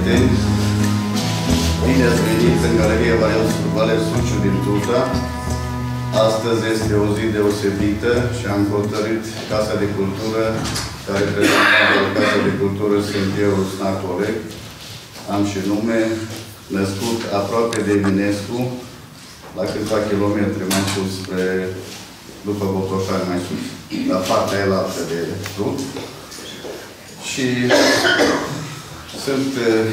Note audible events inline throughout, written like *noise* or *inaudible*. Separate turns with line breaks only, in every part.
seara, dragi prieteni! Bine ați venit în Galeria Valer Suciu din Tuta. Astăzi este o zi deosebită și am hotărât Casa de Cultură, care reprezentant al Casa de Cultură sunt eu, Snat Oleg. Am și nume, născut aproape de Eminescu, la câțiva kilometri mai sus, spre, după Botoșani mai sus, la partea elaltă de drum. Și sunt uh,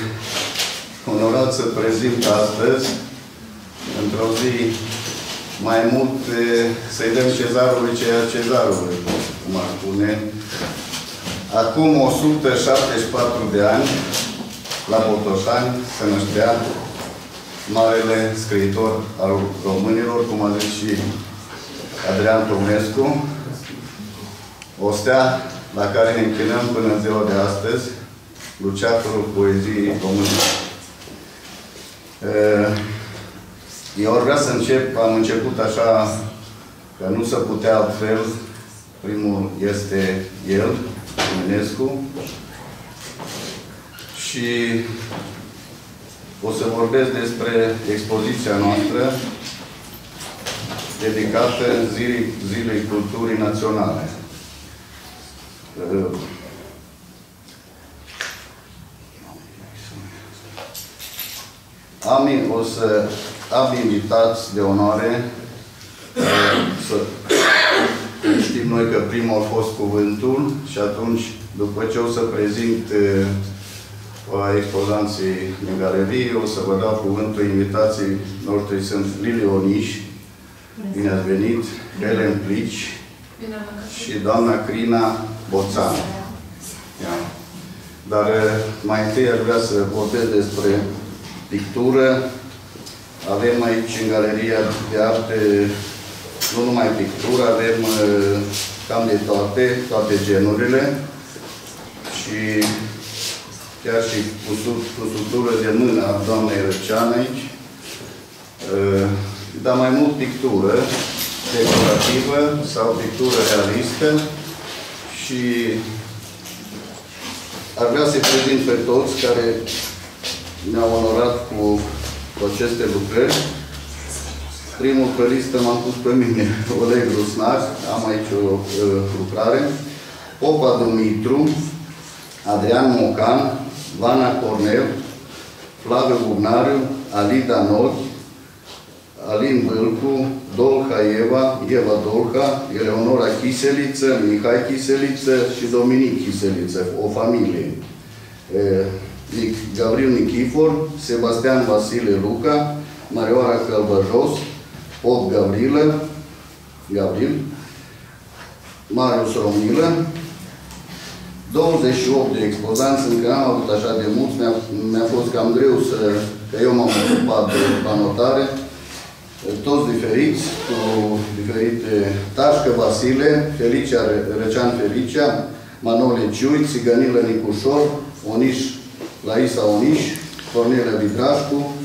onorat să prezint astăzi, într-o zi mai mult uh, să-i dăm cezarului ceea cezarului, cum ar spune. Acum 174 de ani, la Botoșani, se năștea marele scriitor al românilor, cum a zis și Adrian Tomescu, o stea la care ne închinăm până în ziua de astăzi, luceafărul poeziei române. Eu ar vrea să încep, am început așa, că nu se putea altfel. Primul este el, Eminescu. Și o să vorbesc despre expoziția noastră dedicată zilei, zilei culturii naționale. Am, o să am invitați de onoare să știm noi că primul a fost cuvântul și atunci, după ce o să prezint expozanții din galerie, o să vă dau cuvântul invitații noștri. Sunt Lili Oniș, bine ați venit, Helen Plici și doamna Crina Boțan. Dar mai întâi aș vrea să vorbesc despre pictură. Avem aici în Galeria de Arte nu numai pictură, avem cam de toate, toate genurile. Și chiar și cusutură de mână a doamnei Răcean aici, dar mai mult pictură decorativă sau pictură realistă. Și ar vrea să-i prezint pe toți care ne-au onorat cu, cu aceste lucrări. Primul pe listă m-am pus pe mine, *laughs* Oleg Rusnar, am aici o uh, lucrare. Popa Dumitru, Adrian Mocan, Vana Cornel, Flaviu Bugnariu, Alida Nochi, Alin Vâlcu, Dolca Eva, Eva Dolca, Eleonora Chiseliță, Mihai Chiseliță și Dominic Chiseliță, o familie. Gabriel Nichifor, Sebastian Vasile Luca, Marioara Călbăjos, Pop Gavrilă, Gabriel, Marius Romilă, 28 de expozanți, încă n-am avut așa de mulți, mi-a mi fost cam greu să, că eu m-am ocupat de anotare, toți diferiți, cu diferite Tașcă Vasile, Felicia Răcean Felicia, Manole Ciui, Țigănilă Nicușor, Oniș Laisa Oniș, Cornelia Vidrașcu,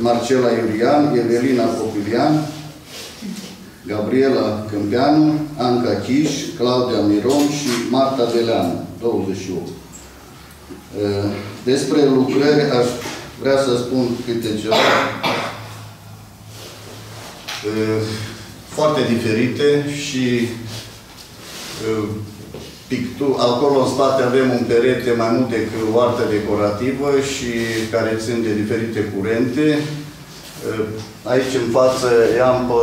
Marcela Iulian, Evelina Popilian, Gabriela Câmpeanu, Anca Chiș, Claudia Miron și Marta Deleanu, 28. Despre lucrări aș vrea să spun câte ceva foarte diferite și pictu acolo în spate avem un perete mai mult decât o artă decorativă și care țin de diferite curente. Aici în față i-am pe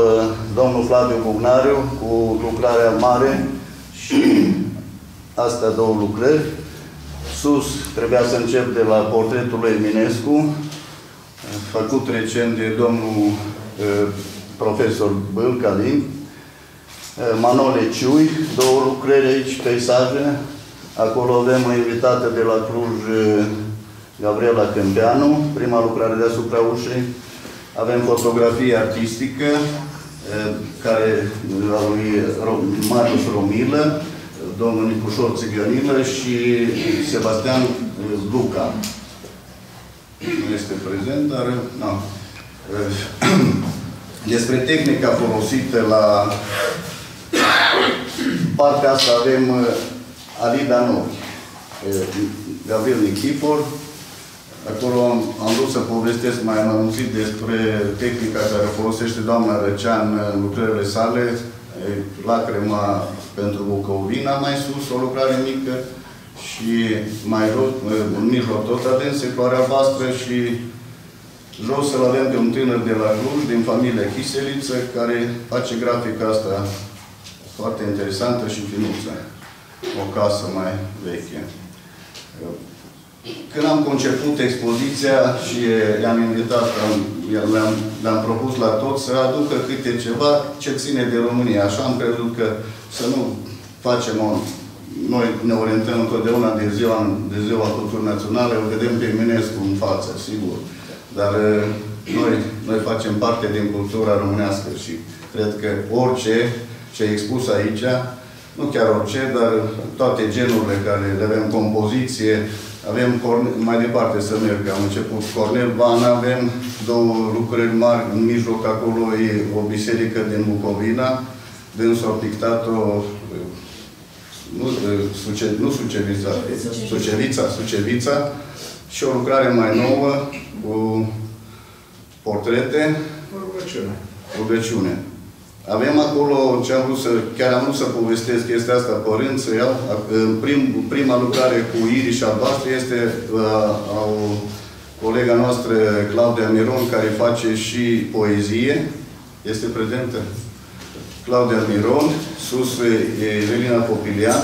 domnul Flaviu Bugnariu cu lucrarea mare și *clears throat* astea două lucrări. Sus trebuia să încep de la portretul lui Eminescu, făcut recent de domnul profesor Bălcalin, Manole Ciui, două lucrări aici, peisaje. Acolo avem o invitată de la Cluj, Gabriela Câmpeanu, prima lucrare deasupra ușei. Avem fotografie artistică, care a lui Marius Romilă, domnul Nicușor Țigănilă și Sebastian Luca. Nu este prezent, dar... Nu. *clears throat* Despre tehnica folosită la partea asta avem Alida Nochi. Gabriel Nichifor. Acolo am, am vrut să povestesc mai anunțit despre tehnica care folosește doamna Răcean în lucrările sale, lacrima pentru Bucovina, mai sus, o lucrare mică, și mai jos, în mijloc tot avem secloarea voastră și jos să-l avem pe un tânăr de la Cluj, din familia Chiseliță, care face grafica asta foarte interesantă și finuță. O casă mai veche. Când am conceput expoziția și i-am invitat, le-am le propus la toți să aducă câte ceva ce ține de România. Așa am crezut că să nu facem o... Noi ne orientăm întotdeauna de ziua, de ziua culturii naționale, o vedem pe Eminescu în față, sigur. Dar noi, noi facem parte din cultura românească și cred că orice ce e expus aici, nu chiar orice, dar toate genurile care le avem compoziție, avem mai departe să merg, am început Cornel Van, avem două lucrări mari, în mijloc acolo e o biserică din Bucovina, dânsul a pictat-o nu, suce, nu Sucevița, Sucevița, Sucevița și o lucrare mai nouă cu portrete.
Rugăciune.
Rugăciune. Avem acolo, ce am vrut să, chiar am vrut să povestesc chestia asta, părând să iau, prim, prima lucrare cu iriși albastre este a, o colega noastră, Claudia Miron, care face și poezie. Este prezentă? Claudia Miron, sus e Elena Popilian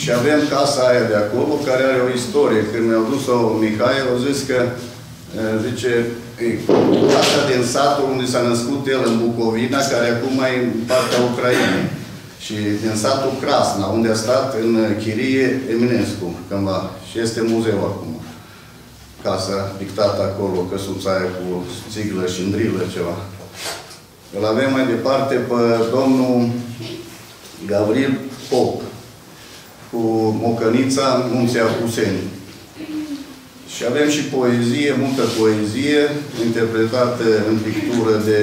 și avem casa aia de acolo, care are o istorie. Când mi-au dus-o Mihai, au zis că, zice, casa din satul unde s-a născut el în Bucovina, care acum e în partea Ucrainei. Și din satul Crasna, unde a stat în chirie Eminescu cândva. Și este muzeu acum. Casa dictată acolo, căsuța aia cu țiglă și îndrilă ceva. Îl avem mai departe pe domnul Gabriel Pop, cu Mocănița Munții Apuseni. Și avem și poezie, multă poezie, interpretată în pictură de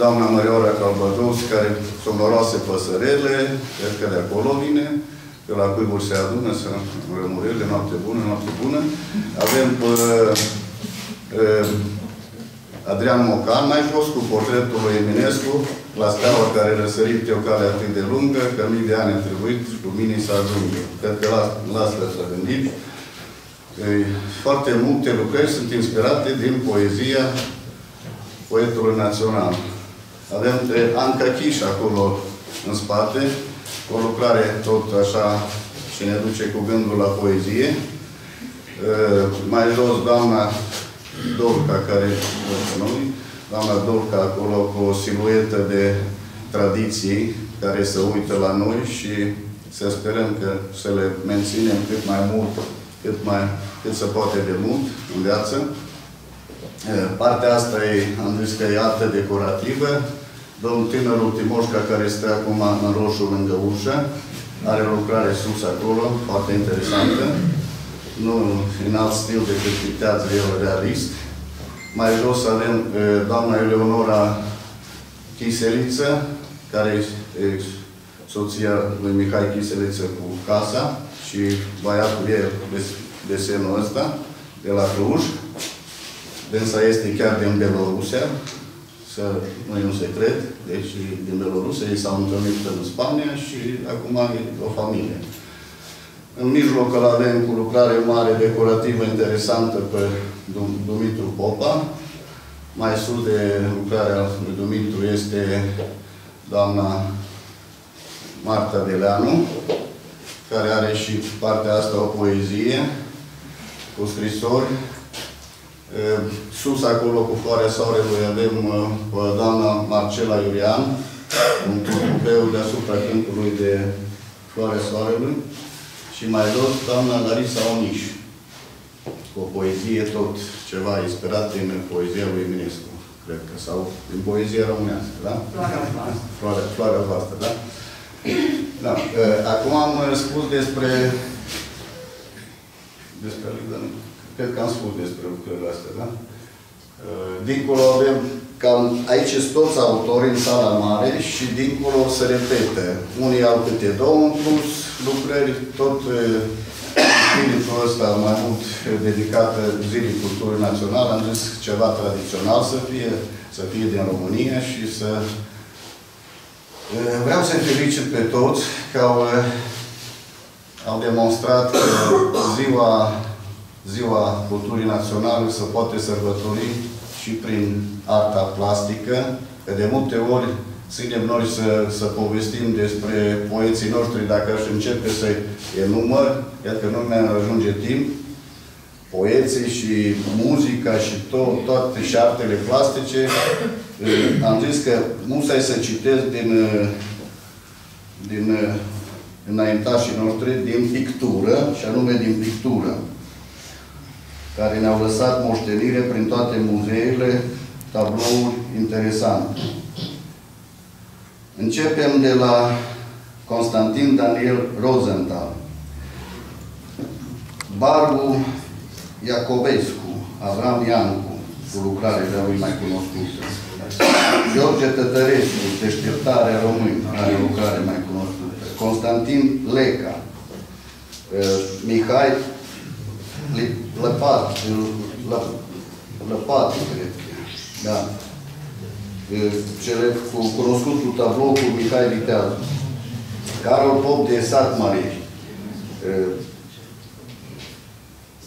doamna Mărioara Calvados, care sunt noroase păsărele, cred că de acolo vine, că la cuiburi se adună, să rămurele, noapte bună, noapte bună. Avem pe, uh, Adrian Mocan, mai jos cu portretul lui Eminescu, la steaua care răsărit o cale atât de lungă, că mii de ani a trebuit luminii să ajungă. Cred că la, la asta să gândim. Foarte multe lucrări sunt inspirate din poezia poetului național. Avem de Anca Chiș acolo în spate, o lucrare tot așa și ne duce cu gândul la poezie. Mai jos, doamna Dorca, care noi, doamna Dorca acolo cu o siluetă de tradiții care se uită la noi și să sperăm că să le menținem cât mai mult, cât, mai, cât se poate de mult în viață. Partea asta e, am zis că e artă decorativă. Domnul tânărul Timoșca, care este acum în roșu lângă ușă, are o lucrare sus acolo, foarte interesantă nu în alt stil decât pictează el realist. Mai jos avem doamna Eleonora Chiseliță, care e soția lui Mihai Chiseliță cu casa și băiatul e desenul ăsta, de la Cluj. Dânsa este chiar din Belorusia, să nu e un secret, deci din Belorusia, ei s-au întâlnit în Spania și acum e o familie. În mijloc îl avem cu lucrare mare, decorativă, interesantă pe Dumitru Popa. Mai sus de lucrarea lui Dumitru este doamna Marta Deleanu, care are și partea asta o poezie cu scrisori. Sus acolo cu floarea soarelui avem pe doamna Marcela Iurian, un curcubeu deasupra cântului de floarea soarelui. Și mai jos, doamna Larisa Oniș, cu o poezie tot ceva inspirat din poezia lui Eminescu, cred că, sau din poezia românească, da?
Floarea voastră.
Floarea, floarea voastră, da? Da. *clears throat* Acum am spus despre despre cred că am spus despre lucrurile astea, da? Dincolo avem cam aici sunt toți autorii în sala mare și dincolo se repete. Unii au câte două în plus, lucrări tot spiritul ăsta mai mult dedicat zilei culturii naționale, am zis ceva tradițional să fie, să fie din România și să Vreau să felicit pe toți că au, au demonstrat că ziua, ziua culturii naționale se poate sărbători și prin arta plastică, că de multe ori ținem noi să, să povestim despre poeții noștri, dacă aș începe să enumăr, iată că nu mi ajunge timp, poeții și muzica și tot, toate și șartele plastice, am zis că nu stai să citesc din, din înaintașii noștri, din pictură, și anume din pictură, care ne-au lăsat moștenire prin toate muzeele, tablouri interesante. Începem de la Constantin Daniel Rosenthal. Barbu Iacovescu, Avram Iancu, cu lucrarea lui mai cunoscută. George Tătărescu, Deșteptarea român, are o lucrare mai cunoscută. Constantin Leca, uh, Mihai Lăpat, Lăpat, cred că, da. Uh, cele cu cunoscutul tablou cu Mihai Viteazu. Carol Pop de Sat Marie.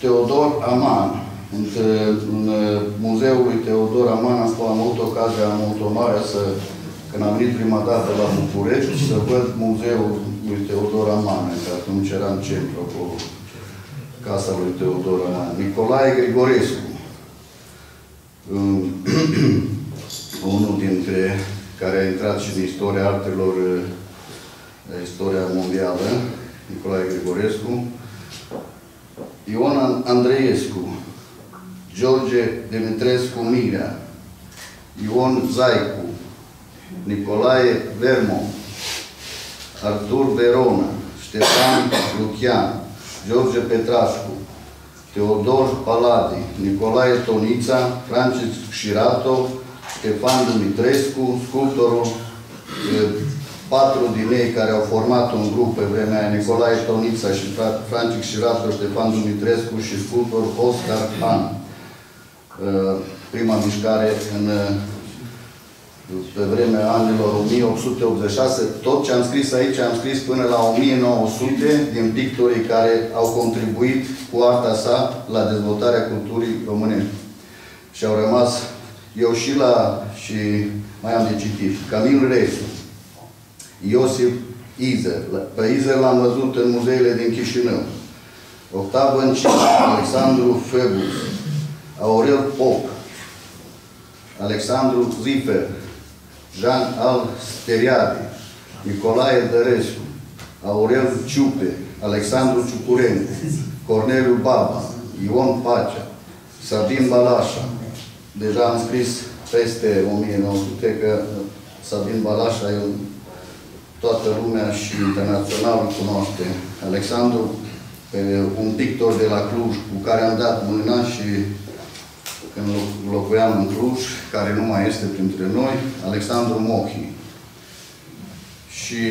Uh, Teodor Aman, în, în muzeul lui Teodor Aman am, am avut ocazia, am avut onoarea să, când am venit prima dată la București, să văd muzeul lui Teodor Aman, că atunci era în centru acolo, casa lui Teodor Aman. Nicolae Grigorescu, *clears throat* unul dintre care a intrat și în istoria artelor, istoria mondială, Nicolae Grigorescu, Ion Andreescu, George Demetrescu Mirea, Ion Zaicu, Nicolae Vermo, Artur Verona, Ștefan Lucian, George Petrascu, Teodor Paladi, Nicolae Tonița, Francis Șirato, Ștefan Dumitrescu, sculptorul patru din ei care au format un grup pe vremea aia, Nicolae Tonița și Francis Șirato, Ștefan Dumitrescu și sculptor Oscar Han. Uh, prima mișcare în, uh, pe vremea anilor 1886. Tot ce am scris aici, am scris până la 1900 din pictorii care au contribuit cu arta sa la dezvoltarea culturii românești. Și au rămas eu și la, și mai am de citit, Camil Resu, Iosif Izer. Pe Izer l-am văzut în muzeele din Chișinău. Octav Încin, Alexandru Febus, Aurel Pop, Alexandru Zifer, Jean Al Steriadi, Nicolae Dărescu, Aurel Ciupe, Alexandru Ciucurente, Corneliu Baba, Ion Pacea, Sabin Balașa. Deja am scris peste 1900 că Sabin Balașa e un toată lumea și internațional îl cunoaște. Alexandru, un pictor de la Cluj, cu care am dat mâna și când locuiam în Cluj, care nu mai este printre noi, Alexandru Mochi. Și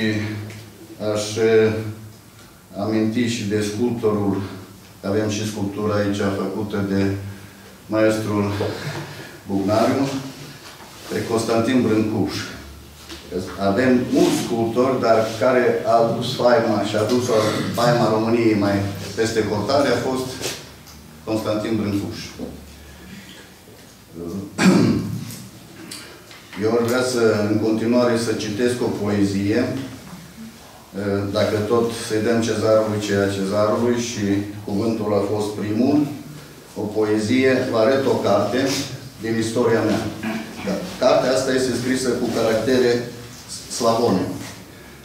aș aminti și de sculptorul, avem și sculptura aici făcută de maestrul Bugnariu, pe Constantin Brâncuș. Avem mulți sculptori, dar care a dus faima și a dus faima României mai peste cortare a fost Constantin Brâncuș. Eu aș vrea să, în continuare, să citesc o poezie, dacă tot să-i dăm cezarului ceea cezarului și cuvântul a fost primul, o poezie, vă arăt o carte din istoria mea. Cartea asta este scrisă cu caractere slavone.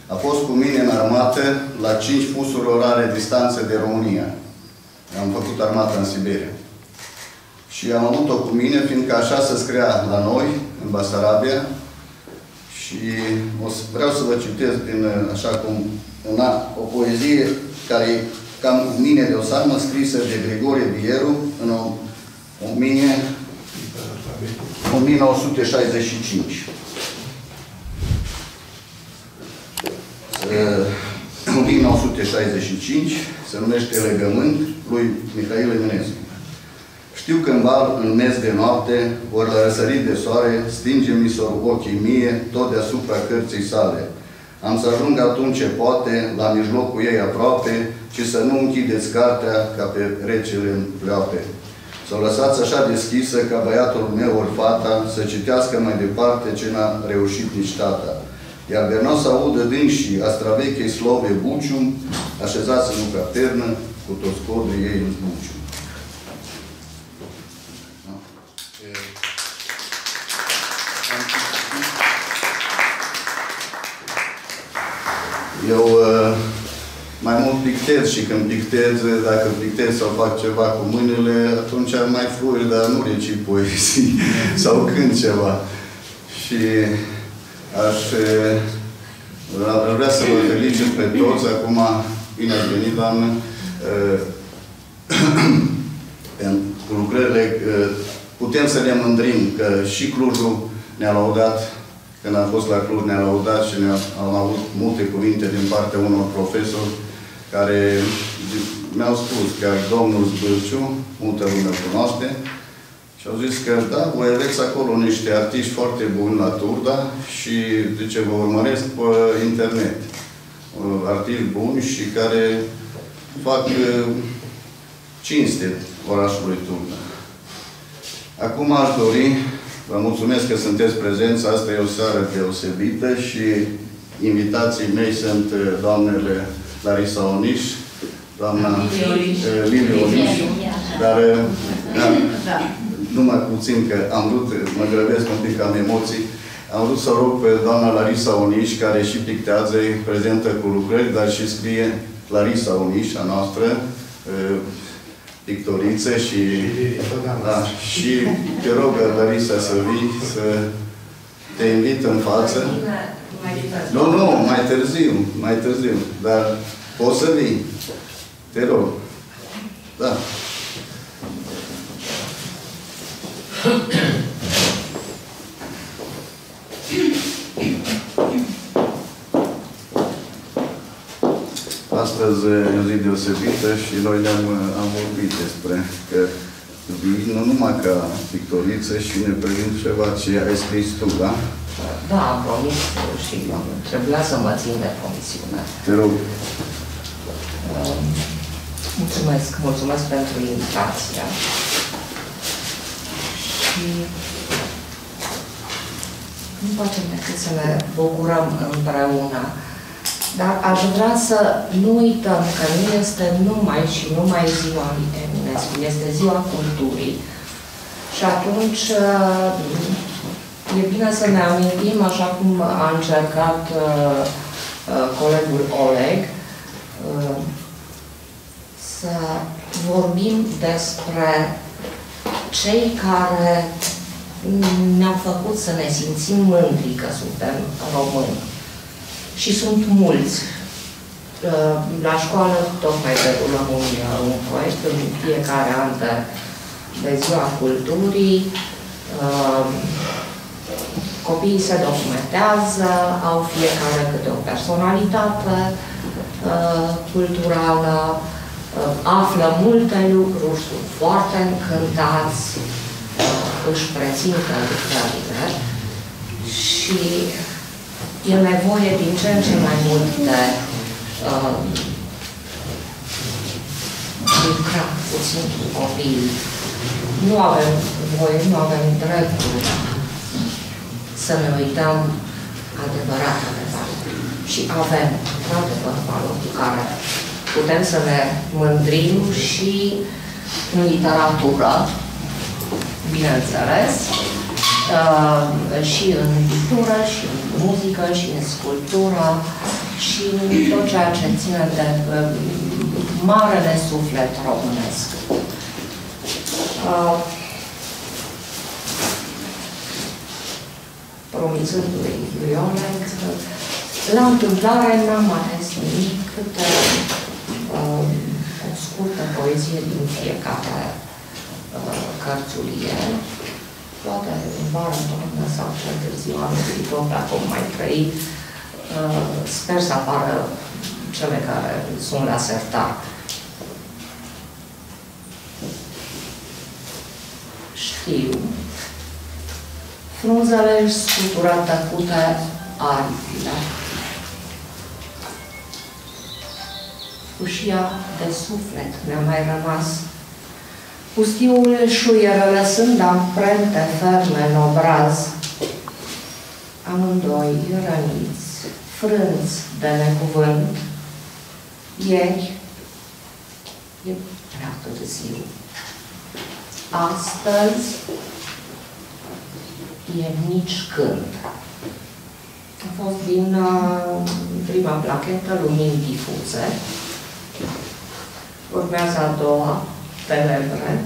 A fost cu mine în armată la 5 fusuri orare distanță de România. Am făcut armata în Siberia. Și am avut-o cu mine, fiindcă așa se scria la noi, în Basarabia. Și o să, vreau să vă citesc din, așa cum, în o poezie care e cam cu mine de o sarmă, scrisă de Gregorie Bieru în 1965. *clears throat* 1965. 1965, se numește Legământ, lui Mihail Eminescu. Știu că în val, în mes de noapte, ori la răsărit de soare, stinge mi ochii mie, tot deasupra cărții sale. Am să ajung atunci ce poate, la mijlocul ei aproape, ci să nu închideți cartea ca pe recele în pleoape. Să o lăsați așa deschisă ca băiatul meu ori fata să citească mai departe ce n-a reușit nici tata. Iar de nu să audă și astravechei slove bucium, așezați în caternă cu toți codrii ei în bucium. Eu uh, mai mult pictez și când pictez, dacă pictez sau fac ceva cu mâinile, atunci am mai fluir, dar nu recit poezii *laughs* sau când ceva. Și aș, uh, aș vrea să vă felicit pe toți. Acum, bine ați venit, doamnă. *clears throat* Uh, cu lucrările, putem să ne mândrim că și Clujul ne-a laudat când am fost la Cluj, ne-a laudat și ne am avut multe cuvinte din partea unor profesori care mi-au spus că domnul Zbârciu, multă lume cunoaște, și au zis că, da, voi aveți acolo niște artiști foarte buni la Turda și, de ce vă urmăresc pe internet. Artiști buni și care fac uh, cinste orașului Turda. Acum aș dori Vă mulțumesc că sunteți prezenți. Asta e o seară deosebită și invitații mei sunt uh, doamnele Larisa Oniș, doamna Lili Oniș, uh, dar uh, da, da. Numai puțin că am vrut, mă grăbesc un pic, am emoții, am vrut să rog pe doamna Larisa Oniș, care și pictează, e prezentă cu lucrări, dar și scrie Larisa Oniș, a noastră, pictoriță și, da, și te rog, Larisa, să vii, să te invit în față. Nu, nu, mai târziu, mai târziu, dar poți să vii. Te rog. Da. Astăzi e o zi deosebită și noi ne-am am vorbit despre că vii nu numai ca pictoriță și ne privim ceva ce ai scris tu, da?
Da, am promis și trebuia să mă țin de promisiune.
Te rog.
Mulțumesc, mulțumesc pentru invitația. Și nu facem decât să ne bucurăm împreună dar aș vrea să nu uităm că nu este numai și numai ziua lui Eminescu, este ziua culturii. Și atunci e bine să ne amintim, așa cum a încercat uh, uh, colegul Oleg, uh, să vorbim despre cei care ne-au făcut să ne simțim mândri că suntem români și sunt mulți. Uh, la școală tocmai derulăm un, un proiect în fiecare an de, de ziua culturii. Uh, copiii se documentează, au fiecare câte o personalitate uh, culturală, află multe lucruri, sunt foarte încântați, își prezintă lucrările și e nevoie din ce în ce mai mult de uh, lucra puțin cu copii. Nu avem voie, nu avem dreptul să ne uităm adevăratele valori. Și avem, într-adevăr, valori cu care putem să ne mândrim și în literatură, bineînțeles, uh, și în pictură, și în muzică, și în sculptură, și în tot ceea ce ține de uh, marele suflet românesc. Uh, promițându-i lui Oleg, la întâmplare n-am ales nimic, câte uh, o scurtă poezie din fiecare uh, cărțulie, poate în vară, toamnă sau cel târziu anul viitor, dacă o mai trăi, uh, sper să apară cele care sunt la sertar. Știu. Frunzele își scutură tăcute aripile. Ușia de suflet ne-a mai rămas. Pustiul șuieră lăsând amprente ferme în obraz. Amândoi răniți, frânți de necuvânt, ieri e prea târziu. Astăzi e nici când. A fost din uh, prima plachetă lumini difuze. Urmează a doua, tenebre.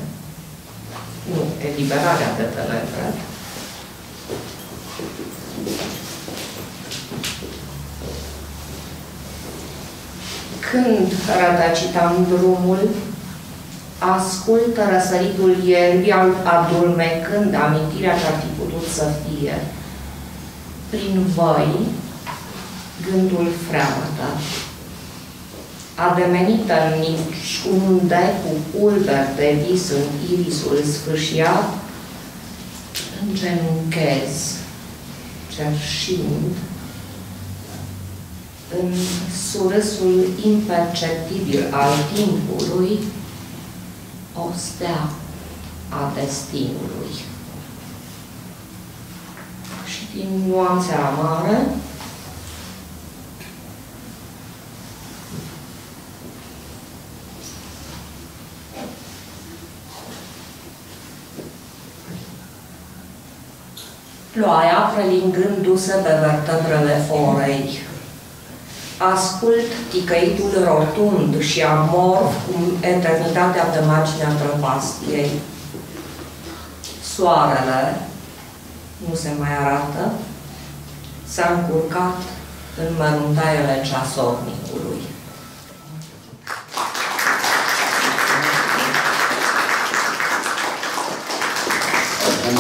Nu, eliberarea de tenebre. Când rătăcitam drumul, ascultă răsăritul ierbii adulmecând amintirea ce ar fi putut să fie. Prin voi, gândul freamătă, ademenită nici unde cu pulber de vis în irisul sfârșiat, îngenunchez, cerșind, în surâsul imperceptibil al timpului, o stea a destinului. Și din nuanțe amare, ploaia prelingându-se pe vertebrele forei, ascult ticăitul rotund și amorf cu eternitatea pe marginea prăpastiei. Soarele nu se mai arată, s-a încurcat în măruntaiele ceasornicului.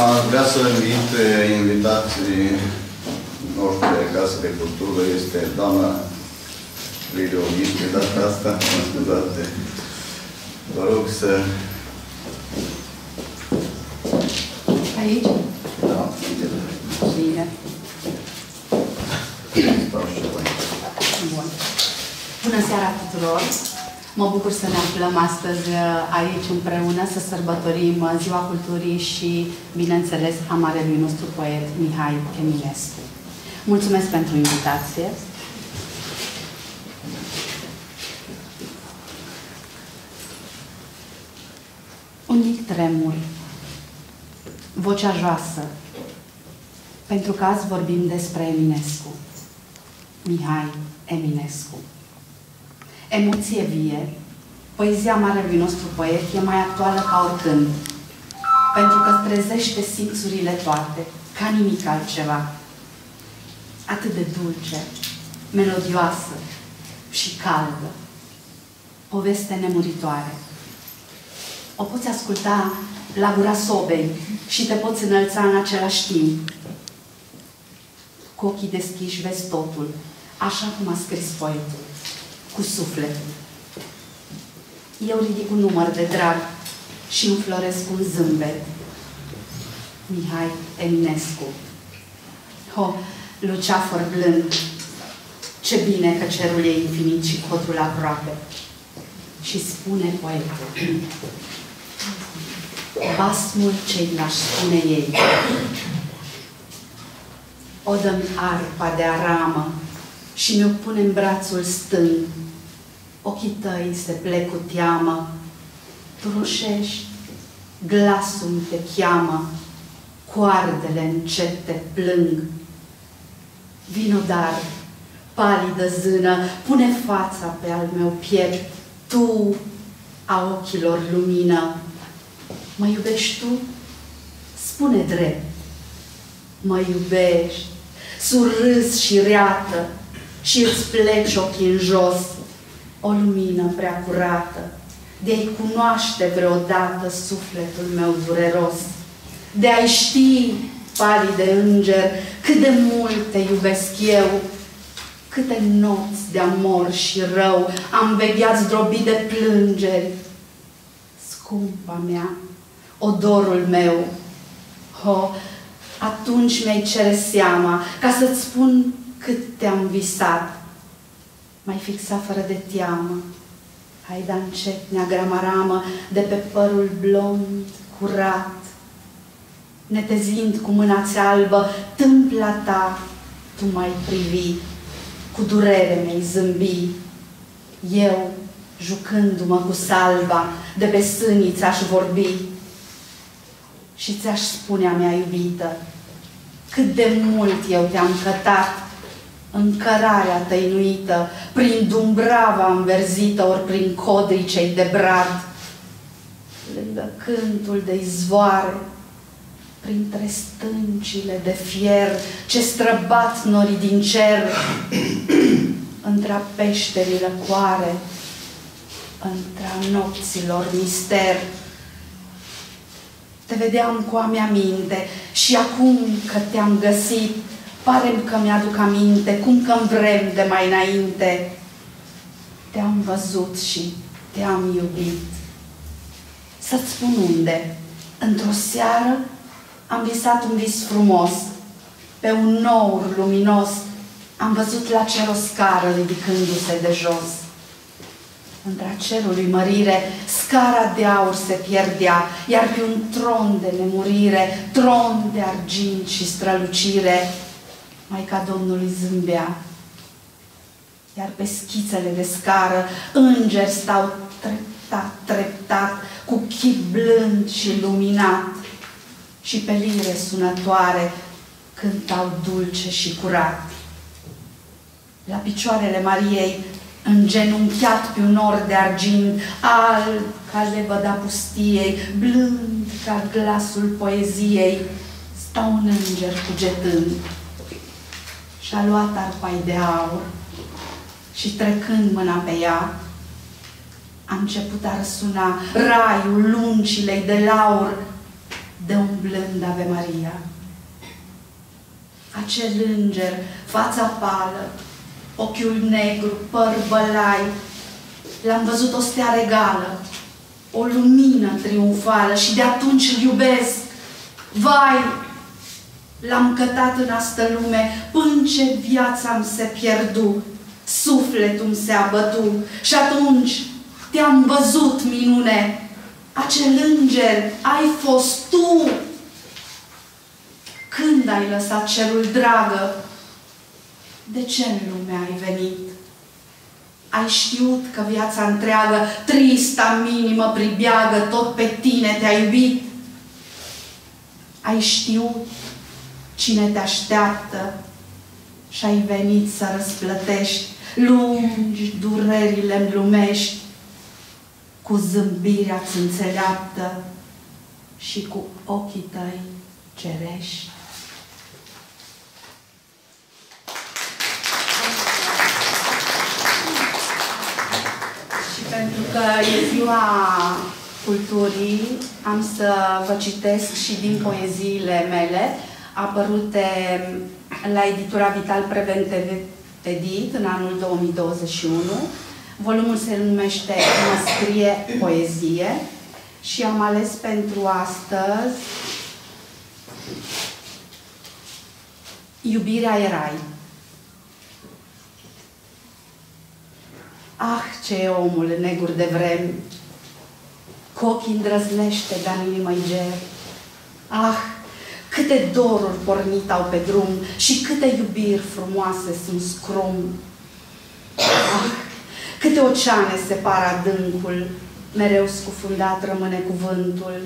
Aș vrea să invit invitații noștri de Casă de Cultură, este doamna Lideonist, de data asta, mă scuzați. Vă rog să...
Aici?
Da,
Bine.
stau și voi.
Bun. Bună seara tuturor! Mă bucur să ne aflăm astăzi uh, aici împreună să sărbătorim uh, Ziua Culturii și, bineînțeles, a marelui nostru poet Mihai Eminescu. Mulțumesc pentru invitație. Un mic tremur, vocea joasă, pentru că azi vorbim despre Eminescu. Mihai Eminescu. Emoție vie, poezia marelui nostru poet e mai actuală ca oricând, pentru că trezește simțurile toate, ca nimic altceva. Atât de dulce, melodioasă și caldă. Poveste nemuritoare. O poți asculta la gura sobei și te poți înălța în același timp. Cu ochii deschiși vezi totul, așa cum a scris poetul, cu sufletul. Eu ridic un număr de drag și înfloresc un zâmbet. Mihai Eminescu. Ho, luceafăr blând, ce bine că cerul e infinit și codul aproape. Și spune poetul, basmul ce n-aș spune ei. O dă arpa de aramă și mi-o pune în brațul stâng. Ochii tăi se plec cu teamă, tu roșești, glasul te cheamă, coardele încet te plâng. Vino dar, palidă zână, pune fața pe al meu piept, tu, a ochilor lumină. Mă iubești tu? Spune drept. Mă iubești, surâs și reată, și îți pleci șochii în jos, o lumină prea curată, de a-i cunoaște vreodată sufletul meu dureros, de a-i ști, palid de înger, cât de mult te iubesc eu, Câte nopți de amor și rău am vegheat zdrobit de plângeri. Scumpa mea, odorul meu, ho, atunci mi-ai cere seama ca să-ți spun cât te-am visat. Mai fixa fără de teamă, hai da încet neagra maramă de pe părul blond, curat, netezind cu mâna albă tâmpla ta, tu mai privi, cu durere mi-ai zâmbi. Eu, jucându-mă cu salva, de pe sânii ți-aș vorbi. Și ți-aș spune a mea iubită, cât de mult eu te-am cătat în cărarea tăinuită, prin dumbrava înverzită, ori prin codricei de brad, lângă cântul de izvoare, printre stâncile de fier ce străbat norii din cer, *clears throat* între peșterii răcoare, între nopților mister. Te vedeam cu a mea minte și acum că te-am găsit, pare că mi-aduc aminte cum că vrem de mai înainte. Te-am văzut și te-am iubit. Să-ți spun unde, într-o seară am visat un vis frumos. Pe un nou luminos am văzut la cer o scară ridicându-se de jos. Între cerului mărire, scara de aur se pierdea, iar pe un tron de nemurire, tron de argint și strălucire, Maica Domnului zâmbea. Iar pe schițele de scară, îngeri stau treptat, treptat, cu chip blând și luminat și pe lire sunătoare cântau dulce și curat. La picioarele Mariei, îngenunchiat pe un or de argint, alb ca lebăda pustiei, blând ca glasul poeziei, stau un înger cugetând. Și-a luat arpai de aur și trecând mâna pe ea, a început a răsuna raiul luncilei de laur de umblând Ave Maria. Acel înger, fața pală, ochiul negru, păr bălai, l-am văzut o stea regală, o lumină triumfală și de atunci îl iubesc. Vai, l-am cătat în astă lume până ce viața-mi se pierdu, sufletul se abătu și atunci te-am văzut, minune, acel înger ai fost tu. Când ai lăsat cerul dragă? De ce în lume ai venit? Ai știut că viața întreagă, trista minimă pribeagă, tot pe tine te-a iubit? Ai știut cine te așteaptă și ai venit să răsplătești lungi durerile lumești cu zâmbirea ți înțeleaptă și cu ochii tăi cerești. Și pentru că e ziua culturii, am să vă citesc și din poeziile mele, apărute la editura Vital Prevente Edit în anul 2021, Volumul se numește Mă scrie poezie și am ales pentru astăzi Iubirea erai. Ah, ce e omul negur de vremi, cu ochii îndrăznește, dar inimă ger. Ah, câte doruri pornit au pe drum și câte iubiri frumoase sunt scrum. Ah, Câte oceane separă adâncul, mereu scufundat rămâne cuvântul.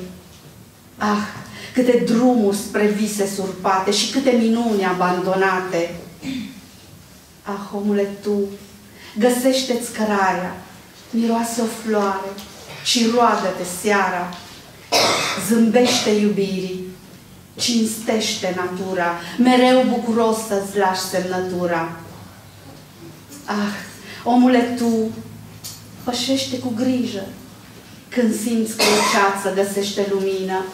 Ah, câte drumuri spre vise surpate și câte minuni abandonate. Ah, omule, tu, găsește-ți cărarea, miroase o floare și roagă-te seara. Zâmbește iubirii, cinstește natura, mereu bucuros să-ți lași semnătura. Ah, Omule, tu pășește cu grijă când simți că o ceață găsește lumină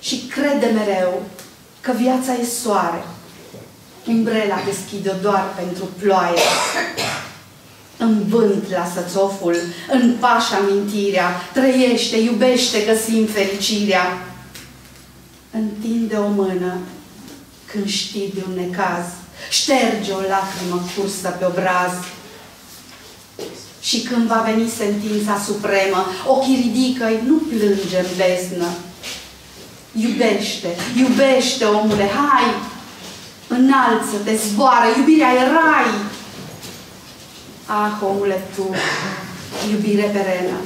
și crede mereu că viața e soare Umbrela deschide doar pentru ploaie. În vânt lasă țoful, în paș amintirea, trăiește, iubește, găsim fericirea. Întinde o mână când știi de un necaz, șterge o lacrimă cursă pe obraz. Și când va veni sentința supremă, ochii ridică nu plânge în beznă. Iubește, iubește, omule, hai! Înalță-te, zboară, iubirea e rai! Ah, omule, tu, iubire perenă,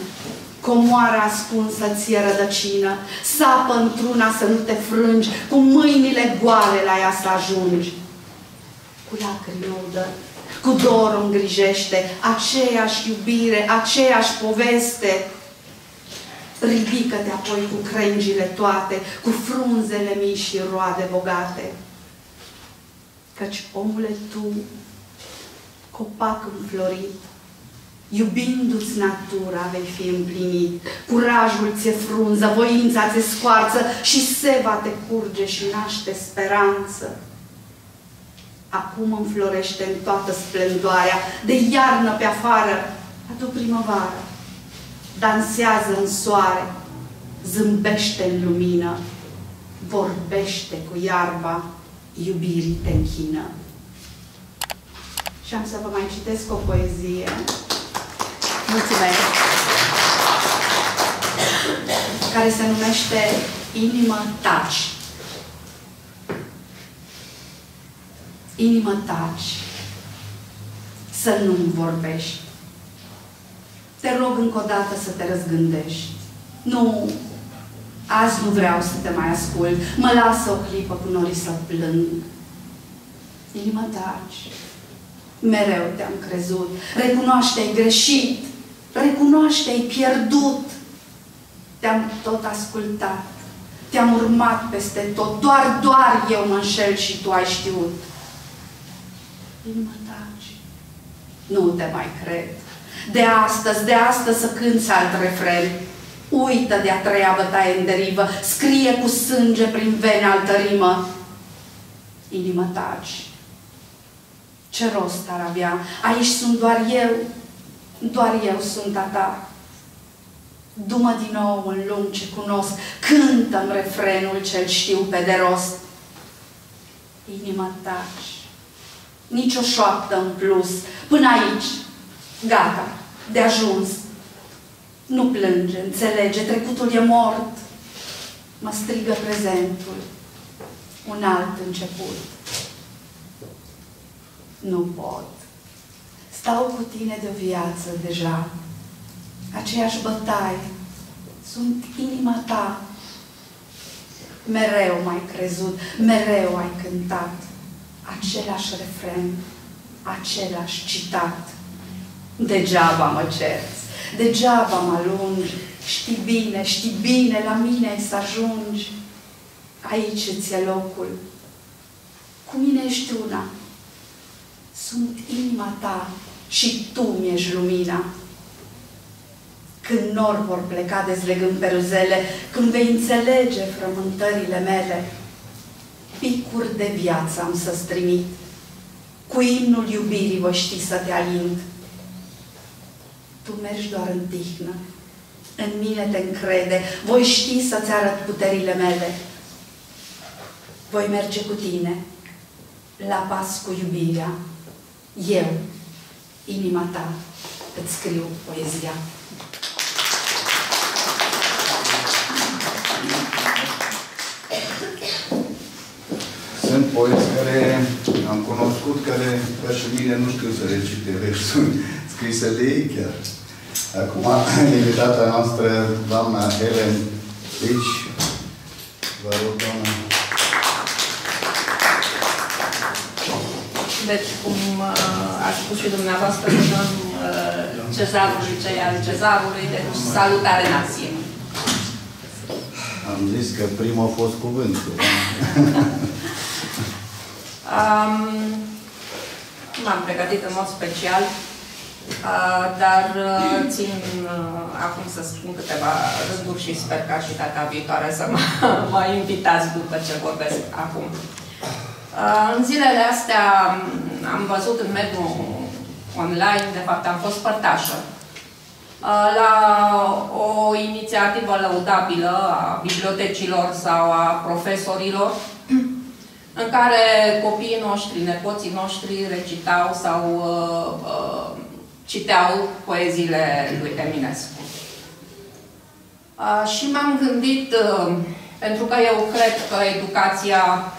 comoara ascunsă ție rădăcină, sapă într-una să nu te frângi, cu mâinile goale la ea să ajungi. Cu lacrimi udă, cu dor îngrijește, aceeași iubire, aceeași poveste. Ridică-te apoi cu crengile toate, cu frunzele mici și roade bogate. Căci, omule, tu, copac înflorit, Iubindu-ți natura vei fi împlinit, curajul ți-e frunză, voința ți-e scoarță și seva te curge și naște speranță. Acum înflorește în toată splendoarea, de iarnă pe afară, adu primăvară. Dansează în soare, zâmbește în lumină, vorbește cu iarba, iubirii te închină. Și am să vă mai citesc o poezie.
Mulțumesc!
Care se numește Inimă taci. Inimă taci. Să nu-mi vorbești. Te rog încă o dată să te răzgândești. Nu, azi nu vreau să te mai ascult. Mă lasă o clipă cu norii să plâng. Inimă taci. Mereu te-am crezut. Recunoaște-ai greșit. Recunoaște-ai pierdut. Te-am tot ascultat. Te-am urmat peste tot. Doar, doar eu mă înșel și tu ai știut. Inima taci. Nu te mai cred. De astăzi, de astăzi să cânți alt refren. Uită de a treia bătaie în derivă. Scrie cu sânge prin vene altă rimă. Inimă taci. Ce rost ar avea? Aici sunt doar eu. Doar eu sunt a ta. Du-mă din nou în lung ce cunosc. Cântă-mi refrenul ce-l știu pe de rost. Inima taci nici o șoaptă în plus. Până aici, gata, de ajuns. Nu plânge, înțelege, trecutul e mort. Mă strigă prezentul, un alt început. Nu pot. Stau cu tine de o viață deja. Aceeași bătaie. Sunt inima ta. Mereu m-ai crezut, mereu ai cântat același refren, același citat. Degeaba mă cerți, degeaba mă alungi, știi bine, știi bine, la mine ai să ajungi. Aici îți e locul. Cu mine ești una. Sunt inima ta și tu mi-ești lumina. Când nor vor pleca dezlegând peruzele, când vei înțelege frământările mele, picuri de viață am să-ți trimit. Cu imnul iubirii voi ști să te alint. Tu mergi doar în tihnă. În mine te încrede. Voi ști să-ți arăt puterile mele. Voi merge cu tine, la pas cu iubirea. Eu, inima ta, îți scriu poezia.
Sunt poeți care am cunoscut, care, ca și mine, nu știu să recite versuri scrise de ei chiar. Acum, invitata noastră, doamna Helen Deci, vă rog, doamna.
Deci, cum uh, a spus și dumneavoastră, dăm uh, cezarului ce al cezarului, deci salutare nație.
Am zis că primul a fost cuvântul. *laughs*
Um, M-am pregătit în mod special, uh, dar uh, țin uh, acum să spun câteva rânduri și sper ca și data viitoare să mă, *laughs* mă invitați după ce vorbesc acum.
Uh, în zilele astea am văzut în mediul online, de fapt am fost părtașă, uh, la o inițiativă lăudabilă a bibliotecilor sau a profesorilor, în care copiii noștri, nepoții noștri recitau sau uh, uh, citeau poeziile lui Eminescu. Uh, și m-am gândit, uh, pentru că eu cred că educația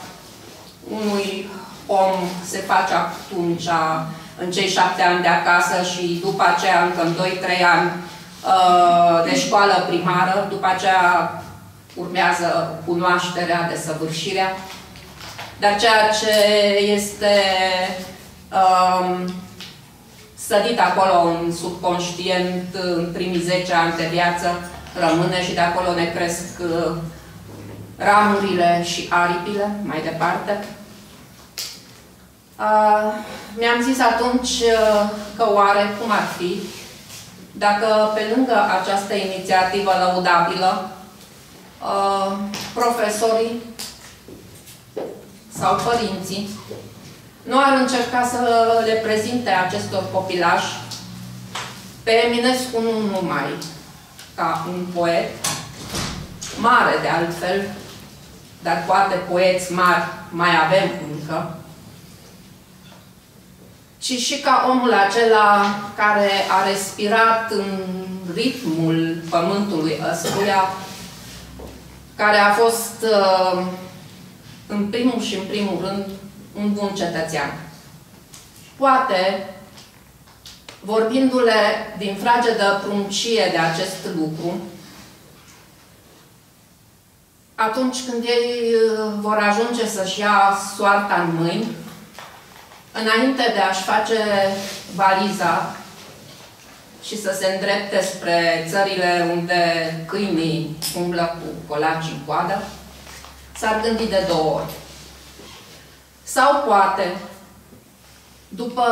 unui om se face atunci, în cei șapte ani de acasă și după aceea încă în 2-3 ani uh, de școală primară, după aceea urmează cunoașterea, desăvârșirea. Dar ceea ce este um, sădit acolo în subconștient în primii 10 ani de viață rămâne și de acolo ne cresc uh, ramurile și aripile mai departe. Uh, Mi-am zis atunci uh, că oare cum ar fi dacă pe lângă această inițiativă lăudabilă uh, profesorii sau părinții nu ar încerca să le prezinte acestor copilași pe Eminescu nu numai ca un poet, mare de altfel, dar poate poeți mari mai avem încă, ci și ca omul acela care a respirat în ritmul pământului ăstuia, care a fost uh, în primul și în primul rând un bun cetățean. Poate, vorbindu-le din fragedă pruncie de acest lucru, atunci când ei uh, vor ajunge să-și ia soarta în mâini, înainte de a-și face valiza și să se îndrepte spre țările unde câinii umblă cu colaci în coadă, s-ar gândi de două ori. Sau poate, după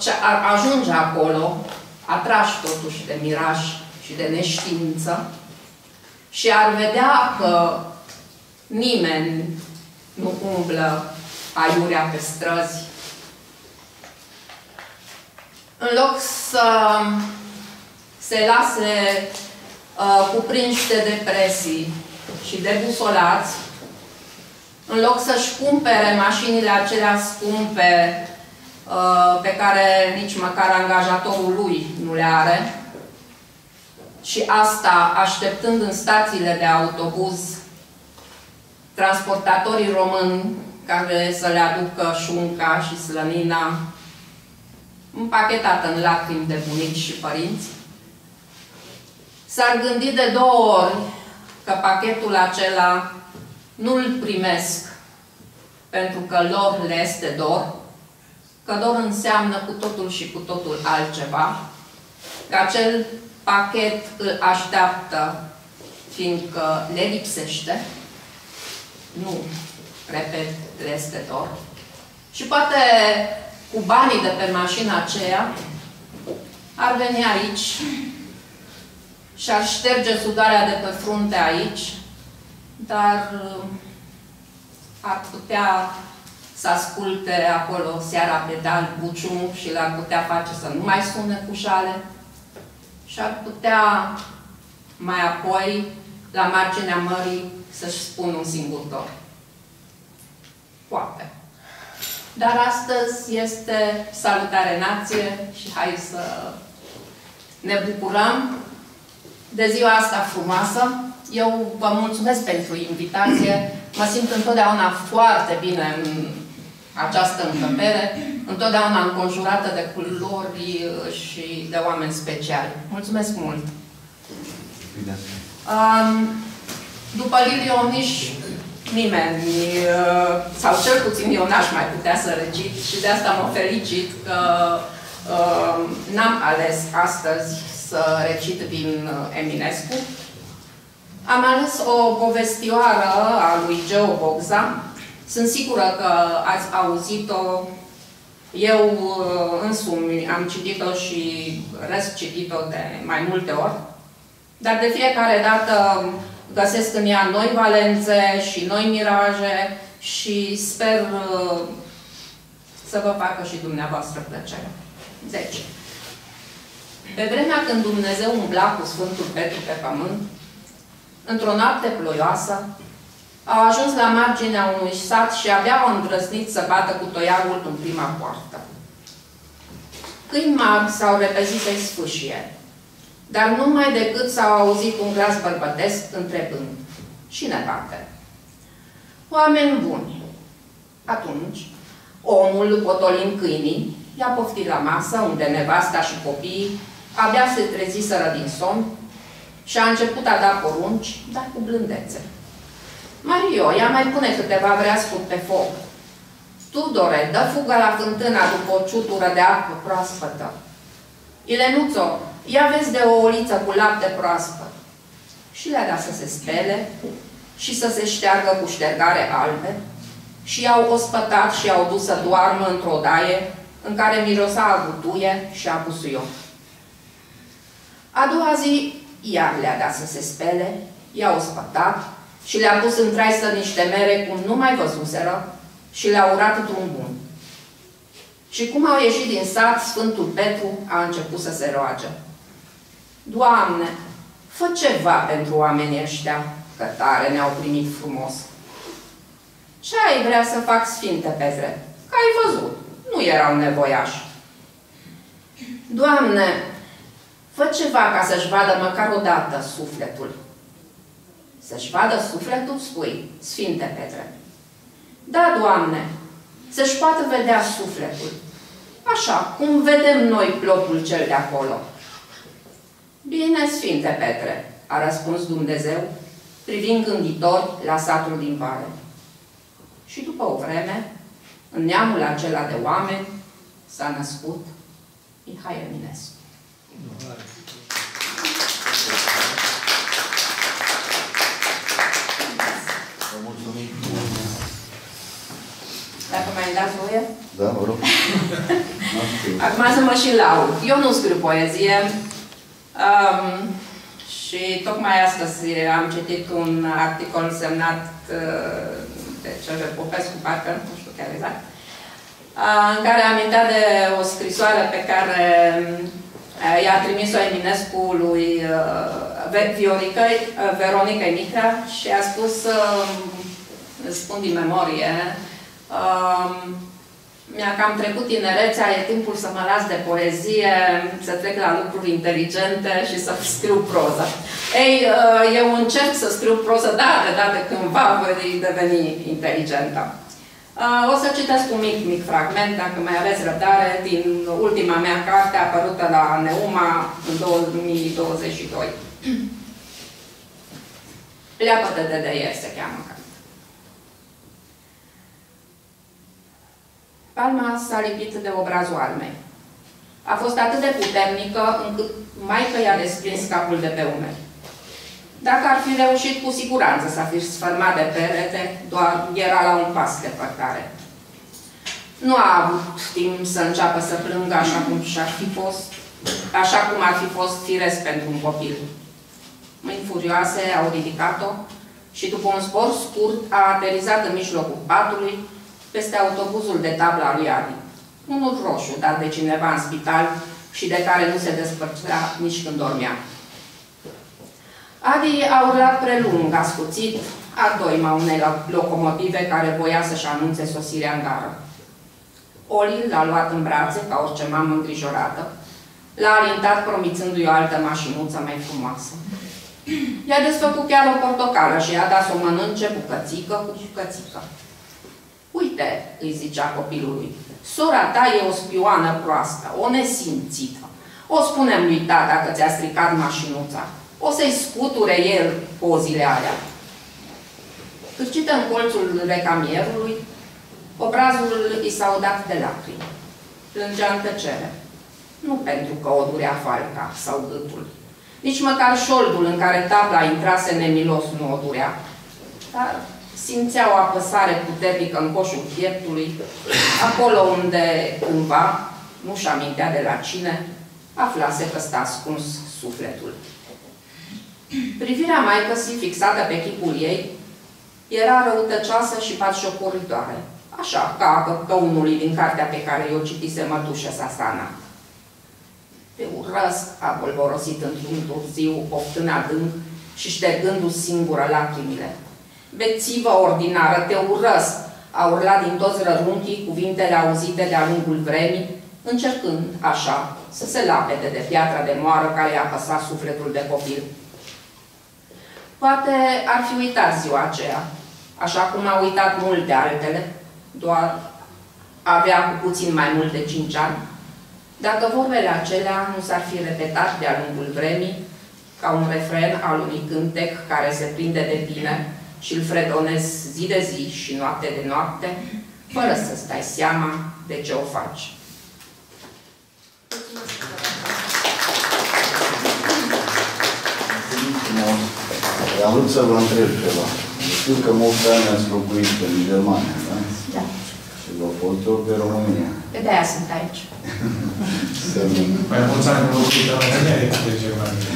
ce ar ajunge acolo, atrași totuși de miraj și de neștiință, și ar vedea că nimeni nu umblă aiurea pe străzi, în loc să se lase uh, cuprinși de depresii și de busolați, în loc să-și cumpere mașinile acelea scumpe uh, pe care nici măcar angajatorul lui nu le are, și asta așteptând în stațiile de autobuz transportatorii români care să le aducă șunca și slănina împachetată în lacrimi de bunici și părinți, s-ar gândi de două ori că pachetul acela nu-l primesc pentru că lor le este dor, că dor înseamnă cu totul și cu totul altceva, că acel pachet îl așteaptă fiindcă le lipsește, nu, repet, le este dor. Și poate cu banii de pe mașina aceea ar veni aici și ar șterge sudarea de pe frunte aici, dar uh, ar putea să asculte acolo seara pe dal bucium și l-ar putea face să nu mai sune cu jale și ar putea mai apoi, la marginea mării, să-și spună un singur dor. Poate. Dar astăzi este salutare nație și hai să ne bucurăm de ziua asta frumoasă. Eu vă mulțumesc pentru invitație. Mă simt întotdeauna foarte bine în această încăpere, întotdeauna înconjurată de culori și de oameni speciali. Mulțumesc mult! Bine. Um, după Lilio, nici nimeni, uh, sau cel puțin eu n-aș mai putea să recit și de asta mă felicit că uh, n-am ales astăzi să recit din uh, Eminescu. Am ales o povestioară a lui Geo Bogza. Sunt sigură că ați auzit-o. Eu însumi am citit-o și citit o de mai multe ori. Dar de fiecare dată găsesc în ea noi valențe și noi miraje și sper uh, să vă facă și dumneavoastră plăcere. 10. Pe vremea când Dumnezeu umbla cu Sfântul Petru pe pământ, într-o noapte ploioasă, au ajuns la marginea unui sat și abia au îndrăznit să bată cu toiagul în prima poartă. Câini mari s-au repezit să-i sfâșie, dar numai decât s-au auzit un glas bărbătesc întrebând, cine bate? Oameni buni. Atunci, omul, potolind câinii, i-a poftit la masă, unde nevasta și copiii abia se treziseră din somn și a început a da porunci, dar cu blândețe. Mario, ia mai pune câteva vreascuri pe foc. Tudore, dă fugă la fântâna după o ciutură de apă proaspătă. Ilenuțo, ia vezi de o oliță cu lapte proaspăt. Și le-a dat să se spele și să se șteargă cu ștergare albe și i-au ospătat și i-au dus să doarmă într-o daie în care mirosa a gutuie și a busuioc. A doua zi, iar le-a dat să se spele, i-a ospătat și le-a pus în traistă niște mere cum nu mai văzuseră și le-a urat drum bun. Și cum au ieșit din sat, Sfântul Petru a început să se roage. Doamne, fă ceva pentru oamenii ăștia, că tare ne-au primit frumos. Ce ai vrea să fac, Sfinte Petre? Că ai văzut, nu erau nevoiași. Doamne, fă ceva ca să-și vadă măcar o dată sufletul. Să-și vadă sufletul, spui, Sfinte Petre. Da, Doamne, să-și poată vedea sufletul. Așa, cum vedem noi plopul cel de acolo. Bine, Sfinte Petre, a răspuns Dumnezeu, privind gânditor la satul din vale. Și după o vreme, în neamul acela de oameni, s-a născut Mihai Eminescu. Dacă mai dați voie?
Da, vă rog.
Acum să mă și laud. Eu nu scriu poezie. Um, și tocmai astăzi am citit un articol semnat uh, de C.V. Popescu, parcă, nu știu chiar exact, uh, în care amintea de o scrisoare pe care uh, i-a trimis-o Eminescu lui Viorica, Veronica Mitra și a spus, spun din memorie, mi-a cam trecut tinerețea, e timpul să mă las de poezie, să trec la lucruri inteligente și să scriu proză. Ei, uh, eu încerc să scriu proză, da, de dată cândva voi deveni inteligentă. Uh, o să citesc un mic, mic fragment, dacă mai aveți răbdare, din ultima mea carte apărută la Neuma în 2022. *clears throat* Leapă-te de de ieri se cheamă Palma s-a lipit de obrazul armei. A fost atât de puternică încât mai că i-a desprins capul de pe umeri. Dacă ar fi reușit cu siguranță să fi sfărmat de perete, doar era la un pas de părtare. Nu a avut timp să înceapă să plângă așa cum și-ar fi fost, așa cum ar fi fost firesc pentru un copil. Mâini furioase au ridicat-o și după un zbor scurt a aterizat în mijlocul patului, peste autobuzul de tabla lui Adi. Unul roșu, dat de cineva în spital și de care nu se despărțea nici când dormea. Adi a urlat prelung, ascuțit, doima unei locomotive care voia să-și anunțe sosirea în gară. Oli l-a luat în brațe, ca orice mamă îngrijorată, l-a alintat promițându-i o altă mașinuță mai frumoasă. I-a desfăcut chiar o portocală și i-a dat să o mănânce bucățică cu bucățică. Uite, îi zicea copilului, sora ta e o spioană proastă, o nesimțită. O spunem lui tata că ți-a stricat mașinuța. O să-i scuture el pozile alea. Cârcită în colțul recamierului, obrazul i s-a udat de lacrimi. Plângea în tăcere. Nu pentru că o durea falca sau gâtul. Nici măcar șoldul în care tabla intrase nemilos nu o durea. Dar simțea o apăsare puternică în coșul pieptului, acolo unde, cândva, nu-și amintea de la cine, aflase că stă ascuns sufletul. Privirea maicăsii fixată pe chipul ei Era răutăcioasă și batjocoritoare, așa ca căunului din cartea pe care eu citise mătușă Sasana. Te urăsc, a bolborosit într-un târziu, oftând adânc și ștergându-și singură lacrimile. Bețivă ordinară, te urăsc, a urlat din toți rărunchii cuvintele auzite de-a lungul vremii, încercând, așa, să se lapede de piatra de moară care i-a păsat sufletul de copil. Poate ar fi uitat ziua aceea, așa cum a uitat multe altele, doar avea cu puțin mai mult de cinci ani, dacă vorbele acelea nu s-ar fi repetat de-a lungul vremii, ca un refren al unui cântec care se prinde de tine și îl fredonezi zi de zi și noapte de noapte, fără să stai seama de ce o faci.
Am vrut să vă întreb ceva. Știu că mulți ani ați locuit în Germania, da?
Da.
Și vă fost pe România.
Pe de-aia sunt aici.
Să rămân.
Mai mulți ani în locuit în România decât în Germania.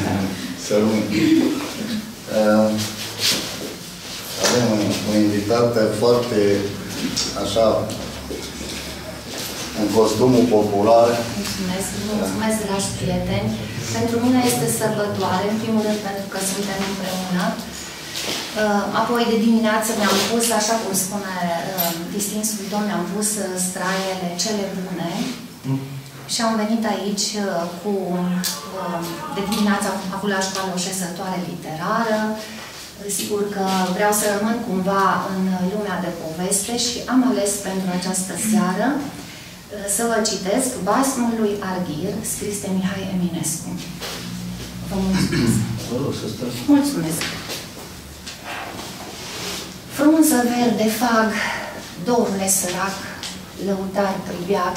Să rămân. *laughs* Uh, avem un, un invitat foarte, așa, în costumul popular.
Mulțumesc, mulțumesc, dragi prieteni. Pentru mine este sărbătoare, în primul rând pentru că suntem împreună. Uh, apoi de dimineață mi-am pus, așa cum spune uh, distinsul domn, mi-am pus uh, straiele cele bune și am venit aici cu, de dimineață am avut la școală o șesătoare literară, Sigur că vreau să rămân cumva în lumea de poveste și am ales pentru această seară să vă citesc basmul lui Arghir, scris de Mihai Eminescu. Vă mulțumesc. Mulțumesc. Frunză verde fag, dorule sărac, lăutar pribeag,